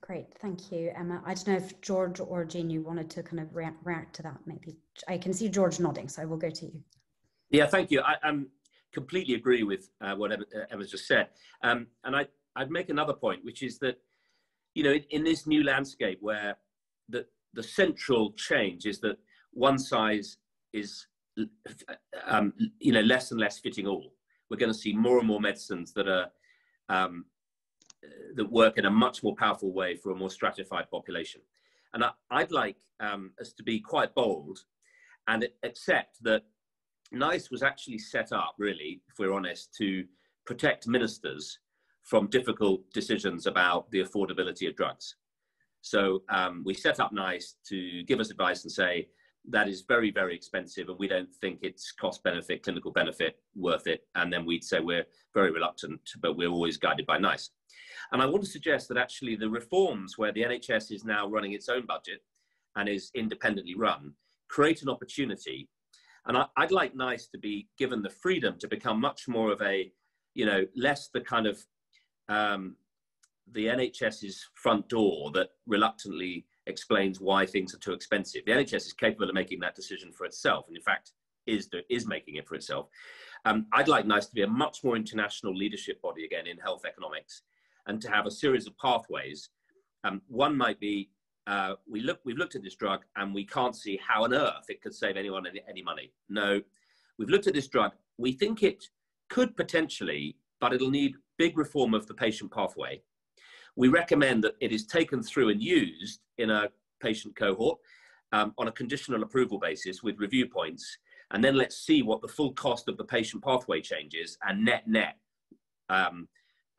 Great, thank you, Emma. I don't know if George or Jean, you wanted to kind of react, react to that. Maybe I can see George nodding, so I will go to you. Yeah, thank you. I um, completely agree with uh, what Emma, uh, just said, um, and I, I'd make another point, which is that you know in, in this new landscape where the the central change is that one size is um, you know less and less fitting all. We're going to see more and more medicines that are um, that work in a much more powerful way for a more stratified population. And I, would like um, us to be quite bold and accept that NICE was actually set up, really, if we're honest, to protect ministers from difficult decisions about the affordability of drugs. So um, we set up NICE to give us advice and say, that is very, very expensive, and we don't think it's cost benefit, clinical benefit worth it. And then we'd say we're very reluctant, but we're always guided by NICE. And I want to suggest that actually the reforms where the NHS is now running its own budget and is independently run create an opportunity. And I, would like NICE to be given the freedom to become much more of a, you know, less the kind of um, the NHS's front door that reluctantly explains why things are too expensive. The NHS is capable of making that decision for itself, and in fact, is is making it for itself. Um, I'd like NICE to be a much more international leadership body again in health economics, and to have a series of pathways. Um, one might be uh, we look we've looked at this drug and we can't see how on earth it could save anyone any, any money. No, we've looked at this drug. We think it could potentially, but it'll need big reform of the patient pathway we recommend that it is taken through and used in a patient cohort. um, on a conditional approval basis with review points, and then let's see what the full cost of the patient pathway changes and net net um,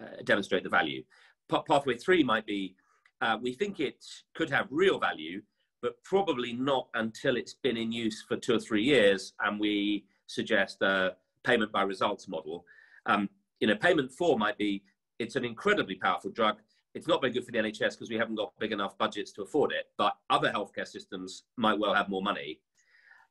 uh, demonstrate the value. Pathway three might be uh, we think it could have real value, but probably not until it's been in use for two or three years, and we suggest a payment by results model. Um, you know, payment four might be it's an incredibly powerful drug. It's not very good for the NHS because we haven't got big enough budgets to afford it, but other healthcare systems might well have more money.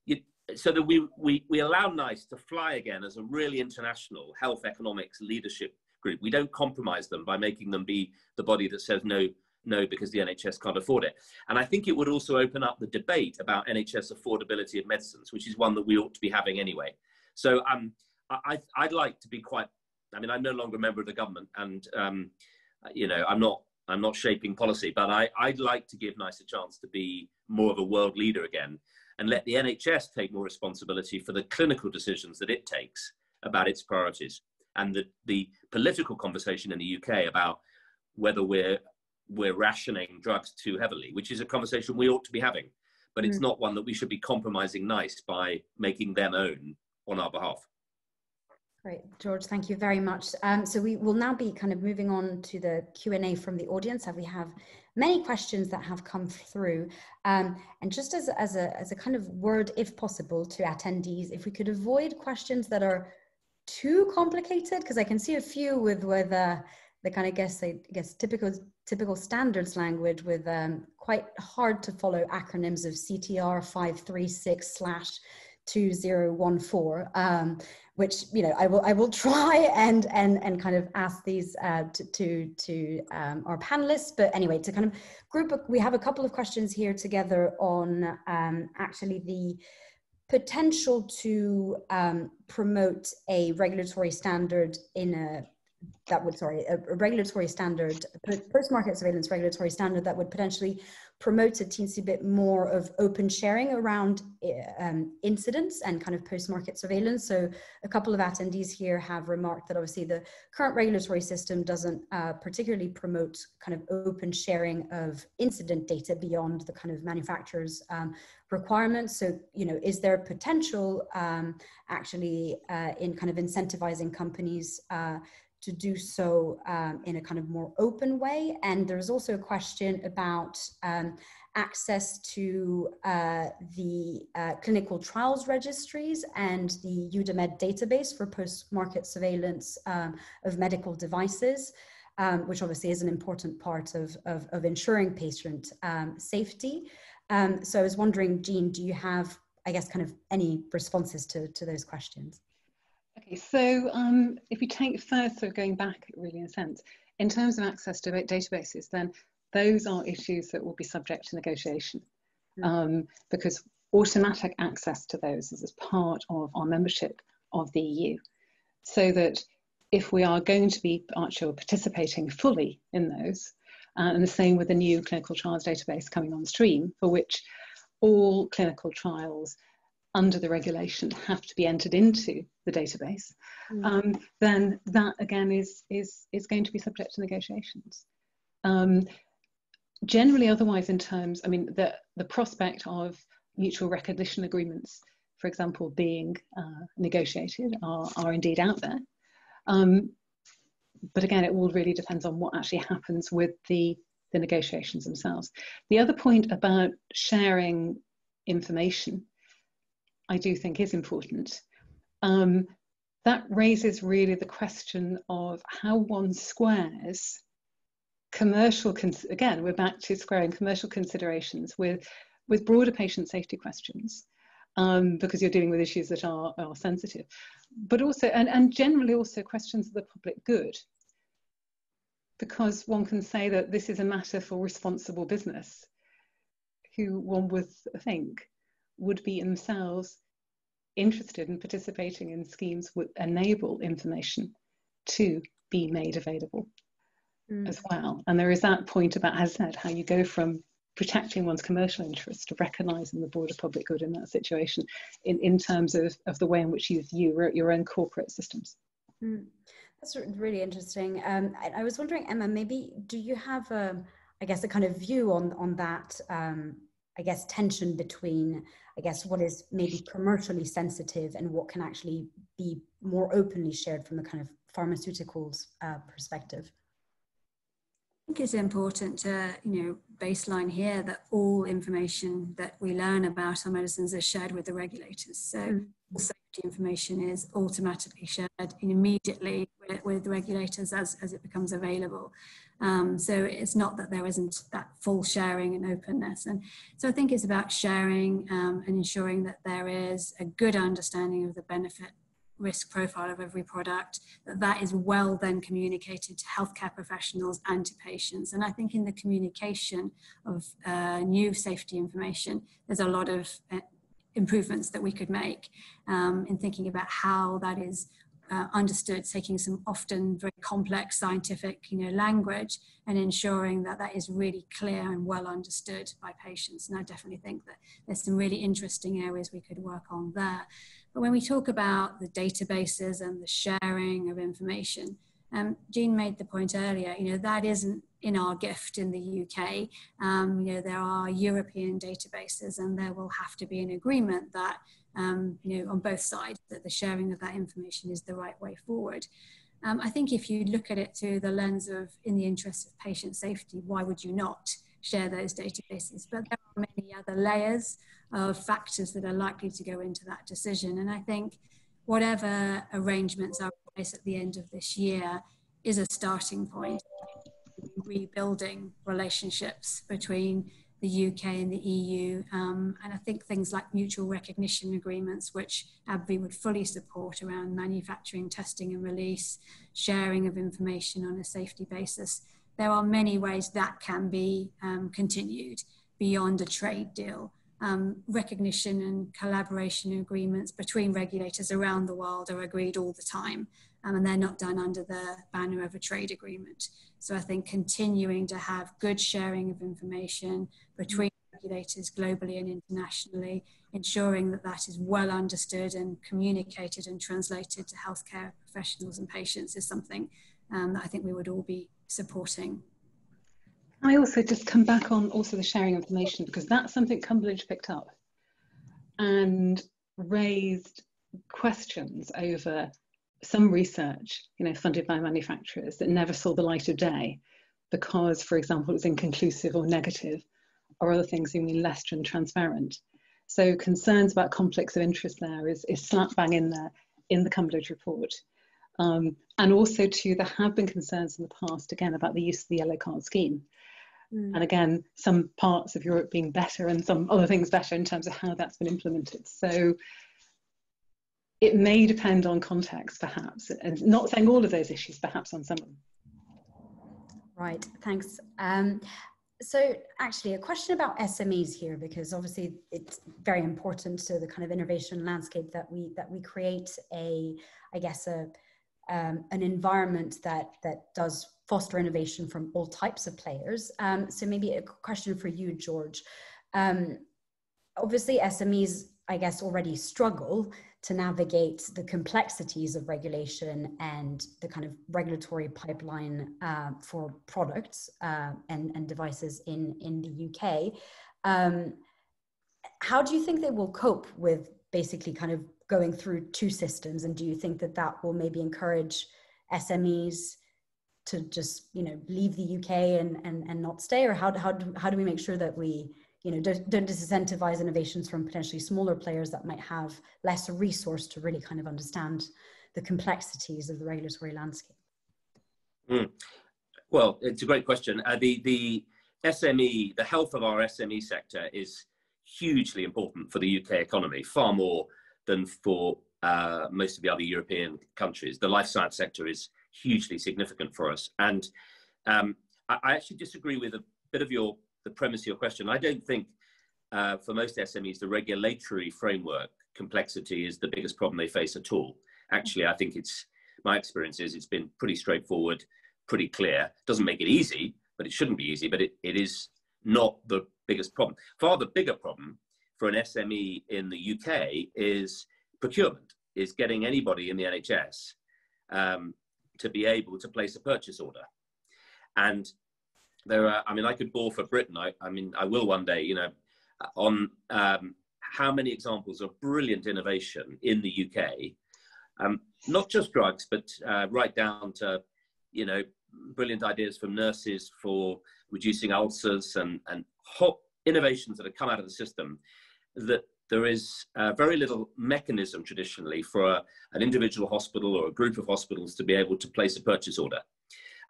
You, so that we, we, we allow NICE to fly again as a really international health economics leadership group. We don't compromise them by making them be the body that says no, no, because the NHS can't afford it. And I think it would also open up the debate about NHS affordability of medicines, which is one that we ought to be having anyway. So um, I, I'd like to be quite I mean, I'm no longer a member of the government, and um, you know, I'm not I'm not shaping policy, but I, I'd like to give NICE a chance to be more of a world leader again, and let the NHS take more responsibility for the clinical decisions that it takes about its priorities, and the the political conversation in the UK about whether we're we're rationing drugs too heavily, which is a conversation we ought to be having, but it's mm. not one that we should be compromising NICE by making them own on our behalf. Great, George, thank you very much. Um, so we will now be kind of moving on to the Q&A from the audience and we have many questions that have come through. Um, and just as, as, a, as a kind of word, if possible, to attendees, if we could avoid questions that are too complicated, because I can see a few with, with uh, the kind of guess, I guess typical, typical standards language with um, quite hard to follow acronyms of CTR 536 slash 2014 um, which you know I will I will try and and and kind of ask these uh, to to, to um, our panelists. But anyway, to kind of group, we have a couple of questions here together on um, actually the potential to um, promote a regulatory standard in a that would sorry a, regulatory standard post market surveillance regulatory standard that would potentially promotes a teensy bit more of open sharing around um, incidents and kind of post-market surveillance. So a couple of attendees here have remarked that obviously the current regulatory system doesn't uh, particularly promote kind of open sharing of incident data beyond the kind of manufacturer's um, requirements. So, you know, is there potential um, actually uh, in kind of incentivizing companies uh, to do so um, in a kind of more open way. And there's also a question about um, access to uh, the uh, clinical trials registries and the EUDAMED database for post-market surveillance um, of medical devices, um, which obviously is an important part of, of, of ensuring patient um, safety. Um, so I was wondering, Jean, do you have, I guess, kind of any responses to, to those questions? Okay, so um, if we take first, of going back really in a sense, in terms of access to databases, then those are issues that will be subject to negotiation mm. um, because automatic access to those is as part of our membership of the EU. So that if we are going to be actually participating fully in those, uh, and the same with the new clinical trials database coming on stream, for which all clinical trials under the regulation have to be entered into the database, mm. um, then that again is, is, is going to be subject to negotiations. Um, generally, otherwise, in terms, I mean, the, the prospect of mutual recognition agreements, for example, being uh, negotiated are, are indeed out there. Um, but again, it all really depends on what actually happens with the, the negotiations themselves. The other point about sharing information I do think is important. Um, that raises really the question of how one squares commercial, again, we're back to squaring commercial considerations with, with broader patient safety questions. Um, because you're dealing with issues that are, are sensitive, but also, and, and generally also questions of the public good. Because one can say that this is a matter for responsible business, who one would think would be themselves interested in participating in schemes would enable information to be made available mm. as well. And there is that point about, as I said, how you go from protecting one's commercial interests to recognizing the broader public good in that situation in, in terms of, of the way in which you view your own corporate systems. Mm. That's really interesting. Um, I, I, was wondering, Emma, maybe do you have a, I guess, a kind of view on on that um, I guess, tension between, I guess, what is maybe commercially sensitive and what can actually be more openly shared from the kind of pharmaceuticals uh, perspective? I think it's important to, you know, baseline here that all information that we learn about our medicines is shared with the regulators. So mm. safety information is automatically shared immediately with, with regulators as, as it becomes available. Um, so it's not that there isn't that full sharing and openness. And so I think it's about sharing um, and ensuring that there is a good understanding of the benefit risk profile of every product, that that is well then communicated to healthcare professionals and to patients. And I think in the communication of uh, new safety information, there's a lot of uh, improvements that we could make um, in thinking about how that is uh, understood, taking some often very complex scientific you know, language and ensuring that that is really clear and well understood by patients. And I definitely think that there's some really interesting areas we could work on there. But when we talk about the databases and the sharing of information, um, Jean made the point earlier, you know, that isn't in our gift in the UK. Um, you know, there are European databases and there will have to be an agreement that, um, you know, on both sides, that the sharing of that information is the right way forward. Um, I think if you look at it through the lens of in the interest of patient safety, why would you not share those databases? But there are many other layers of factors that are likely to go into that decision. And I think whatever arrangements are in place at the end of this year is a starting point rebuilding relationships between the UK and the EU. Um, and I think things like mutual recognition agreements, which AbbVie would fully support around manufacturing, testing and release, sharing of information on a safety basis. There are many ways that can be um, continued beyond a trade deal um, recognition and collaboration agreements between regulators around the world are agreed all the time, um, and they're not done under the banner of a trade agreement. So I think continuing to have good sharing of information between regulators globally and internationally, ensuring that that is well understood and communicated and translated to healthcare professionals and patients is something um, that I think we would all be supporting. I also just come back on also the sharing information because that's something Cumberlege picked up and raised questions over some research, you know, funded by manufacturers that never saw the light of day because, for example, it was inconclusive or negative, or other things even less than transparent. So concerns about conflicts of interest there is, is slap bang in there in the Cumberlege report. Um, and also too, there have been concerns in the past, again, about the use of the yellow card scheme. Mm. And again, some parts of Europe being better and some other things better in terms of how that's been implemented. So it may depend on context, perhaps, and not saying all of those issues, perhaps on some of them. Right, thanks. Um, so actually a question about SMEs here, because obviously it's very important to the kind of innovation landscape that we that we create a, I guess, a um, an environment that that does foster innovation from all types of players. Um, so maybe a question for you, George. Um, obviously, SMEs, I guess, already struggle to navigate the complexities of regulation and the kind of regulatory pipeline uh, for products uh, and, and devices in, in the UK. Um, how do you think they will cope with basically kind of going through two systems? And do you think that that will maybe encourage SMEs to just you know leave the UK and and, and not stay, or how how do, how do we make sure that we you know don't, don't disincentivize innovations from potentially smaller players that might have less resource to really kind of understand the complexities of the regulatory landscape? Mm. Well, it's a great question. Uh, the the SME, the health of our SME sector is hugely important for the UK economy, far more than for uh, most of the other European countries. The life science sector is hugely significant for us. And um, I, I, actually disagree with a bit of your the premise of your question. I don't think uh, for most SMEs the regulatory framework complexity is the biggest problem they face at all. Actually, I think it's my experience is it's been pretty straightforward, pretty clear. Doesn't make it easy, but it shouldn't be easy. But it, it is not the biggest problem. Far the bigger problem for an SME in the UK is procurement, is getting anybody in the NHS um, to be able to place a purchase order. And there are, I mean, I could bore for Britain. I, I mean, I will one day, you know, on um, how many examples of brilliant innovation in the UK, um, not just drugs, but uh, right down to, you know, brilliant ideas from nurses for reducing ulcers and, and hot innovations that have come out of the system that there is uh, very little mechanism traditionally for a, an individual hospital or a group of hospitals to be able to place a purchase order.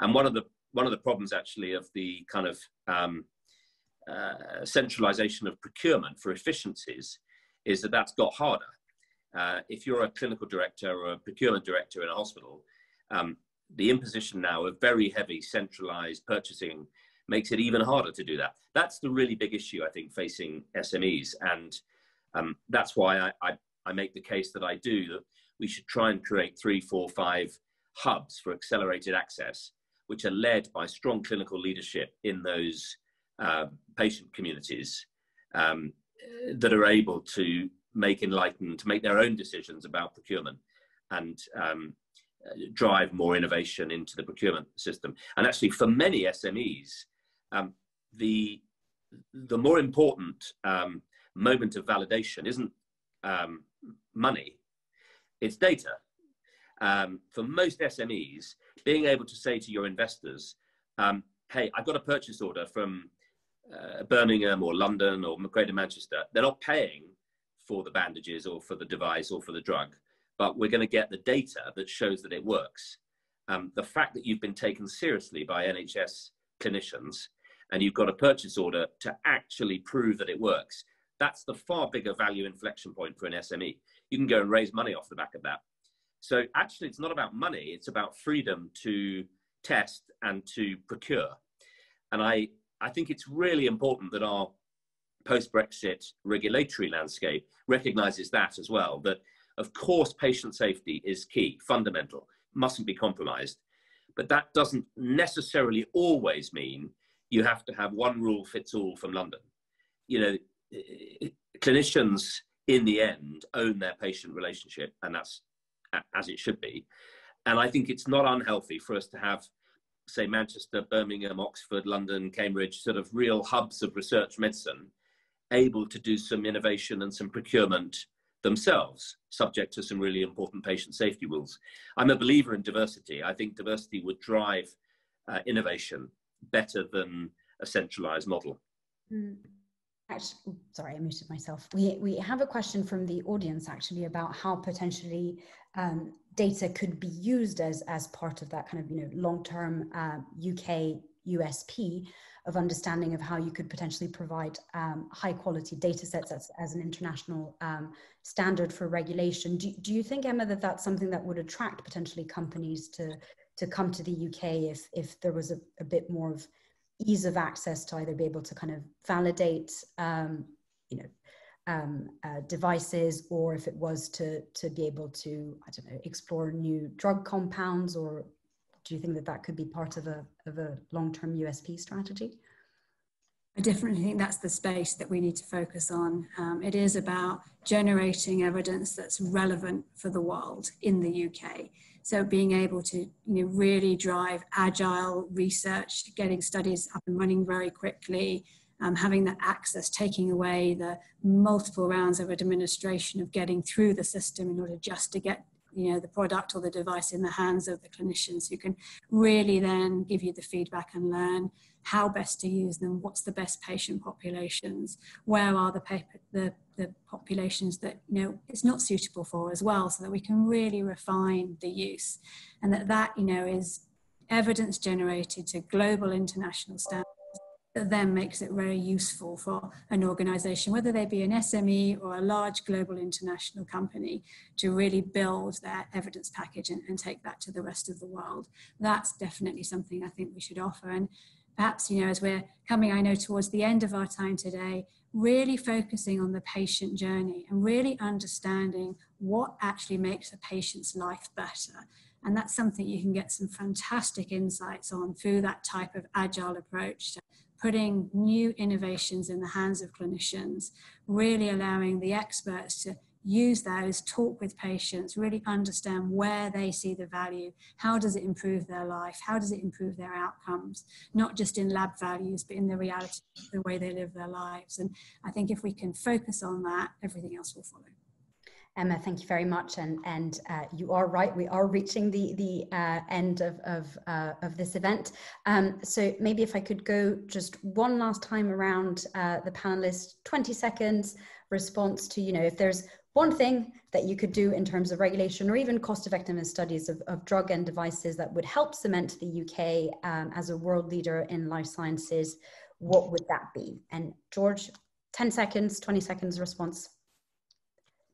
And one of the one of the problems actually of the kind of um, uh, centralization of procurement for efficiencies is that that's got harder. Uh, if you're a clinical director or a procurement director in a hospital, um, the imposition now of very heavy centralized purchasing makes it even harder to do that. That's the really big issue, I think, facing SMEs. And um, that's why I, I, I, make the case that I do that we should try and create three, four, five hubs for accelerated access, which are led by strong clinical leadership in those uh, patient communities um, that are able to make enlightened, to make their own decisions about procurement and um, drive more innovation into the procurement system. And actually, for many SMEs, um, the the more important um, moment of validation isn't um, money; it's data. Um, for most SMEs, being able to say to your investors, um, "Hey, I've got a purchase order from uh, Birmingham or London or Greater Manchester," they're not paying for the bandages or for the device or for the drug but we're going to get the data that shows that it works. Um, the fact that you've been taken seriously by NHS clinicians and you've got a purchase order to actually prove that it works, that's the far bigger value inflection point for an SME. You can go and raise money off the back of that. So actually, it's not about money, it's about freedom to test and to procure. And I, I think it's really important that our post Brexit regulatory landscape recognizes that as well, that of course, patient safety is key, fundamental, mustn't be compromised. But that doesn't necessarily always mean you have to have one rule fits all from London. You know, clinicians in the end own their patient relationship, and that's as it should be. And I think it's not unhealthy for us to have, say, Manchester, Birmingham, Oxford, London, Cambridge, sort of real hubs of research medicine, able to do some innovation and some procurement themselves, subject to some really important patient safety rules. I'm a believer in diversity. I think diversity would drive uh, innovation better than a centralized model. Mm. Actually, sorry, I muted myself. We, we have a question from the audience actually about how potentially um, data could be used as, as part of that kind of you know long-term uh, UK USP of understanding of how you could potentially provide um, high quality data sets as, as an international um, standard for regulation. Do, do you think, Emma, that that's something that would attract potentially companies to, to come to the UK if, if there was a, a bit more of ease of access to either be able to kind of validate, um, you know, um, uh, devices or if it was to, to be able to, I don't know, explore new drug compounds or do you think that that could be part of a, of a long-term USP strategy? I definitely think that's the space that we need to focus on. Um, it is about generating evidence that's relevant for the world in the UK. So being able to you know, really drive agile research, getting studies up and running very quickly, um, having that access, taking away the multiple rounds of administration of getting through the system in order just to get you know the product or the device in the hands of the clinicians who can really then give you the feedback and learn how best to use them what's the best patient populations where are the paper, the, the populations that you know it's not suitable for as well so that we can really refine the use and that that you know is evidence generated to global international standards that then makes it very useful for an organization, whether they be an SME or a large global international company, to really build their evidence package and, and, take that to the rest of the world. That's definitely something I think we should offer. And perhaps, you know, as we're coming, I know, towards the end of our time today, really focusing on the patient journey and really understanding what actually makes a patient's life better. And that's something you can get some fantastic insights on through that type of agile approach putting new innovations in the hands of clinicians, really allowing the experts to use those, talk with patients, really understand where they see the value, how does it improve their life, how does it improve their outcomes, not just in lab values, but in the reality of the way they live their lives. And I think if we can focus on that, everything else will follow. Emma, thank you very much. And, and uh, you are right, we are reaching the, the uh, end of, of, uh, of this event. Um, so maybe if I could go just one last time around uh, the panelists, 20 seconds response to, you know, if there's one thing that you could do in terms of regulation or even cost effectiveness studies of, of drug and devices that would help cement the UK um, as a world leader in life sciences, what would that be? And George, 10 seconds, 20 seconds response.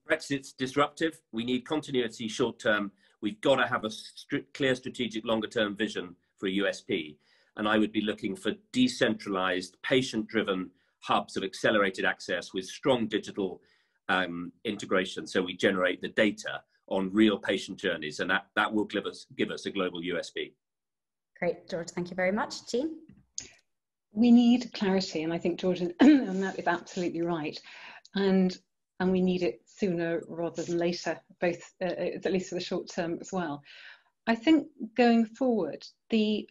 Brexit's disruptive. We need continuity short term. We've got to have a strict, clear strategic longer term vision for a USP. And I would be looking for decentralized, patient driven hubs of accelerated access with strong digital um, integration. So we generate the data on real patient journeys, and that, that will give us, give us a global USP. Great, George. Thank you very much. Jean? We need clarity, and I think George and that is absolutely right. And and we need it sooner rather than later, both uh, uh, at least for the short term as well. I think going forward, the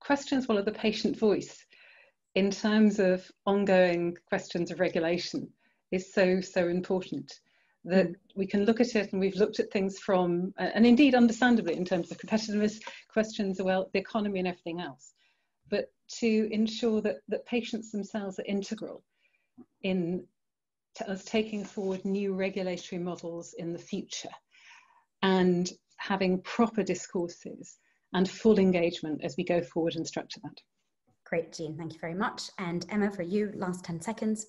questions will have the patient voice in terms of ongoing questions of regulation is so, so important that we can look at it and we've looked at things from, uh, and indeed understandably in terms of competitiveness questions, well, the economy and everything else, but to ensure that, that patients themselves are integral in us taking forward new regulatory models in the future and having proper discourses and full engagement as we go forward and structure that. Great, Jean, thank you very much. And Emma, for you, last 10 seconds.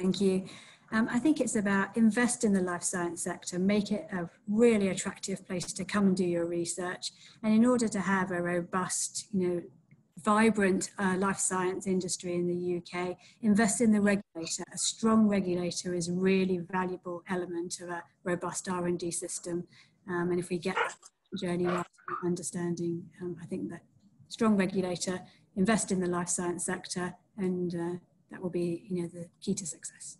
Thank you. Um, I think it's about invest in the life science sector, make it a really attractive place to come and do your research. And in order to have a robust, you know, vibrant uh, life science industry in the UK, invest in the regulator. A strong regulator is a really valuable element of a robust R&D system. Um, and if we get that journey right, understanding, um, I think that strong regulator, invest in the life science sector, and uh, that will be, you know, the key to success.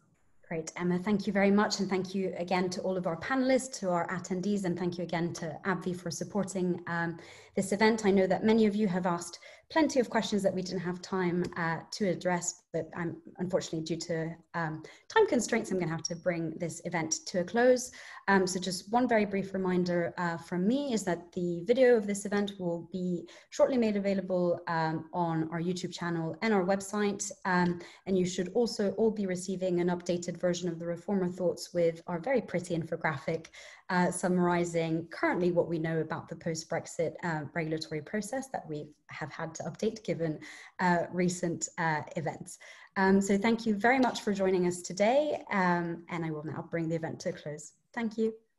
Great, Emma, thank you very much. And thank you again to all of our panelists, to our attendees, and thank you again to AbbVie for supporting um, this event. I know that many of you have asked plenty of questions that we didn't have time uh, to address, but I'm unfortunately due to um, time constraints, I'm gonna have to bring this event to a close. Um, so just one very brief reminder uh, from me is that the video of this event will be shortly made available um, on our YouTube channel and our website. Um, and you should also all be receiving an updated version of the Reformer Thoughts with our very pretty infographic uh, summarizing currently what we know about the post-Brexit uh, regulatory process that we have had to update given uh, recent uh, events. Um, so thank you very much for joining us today, um, and I will now bring the event to a close. Thank you.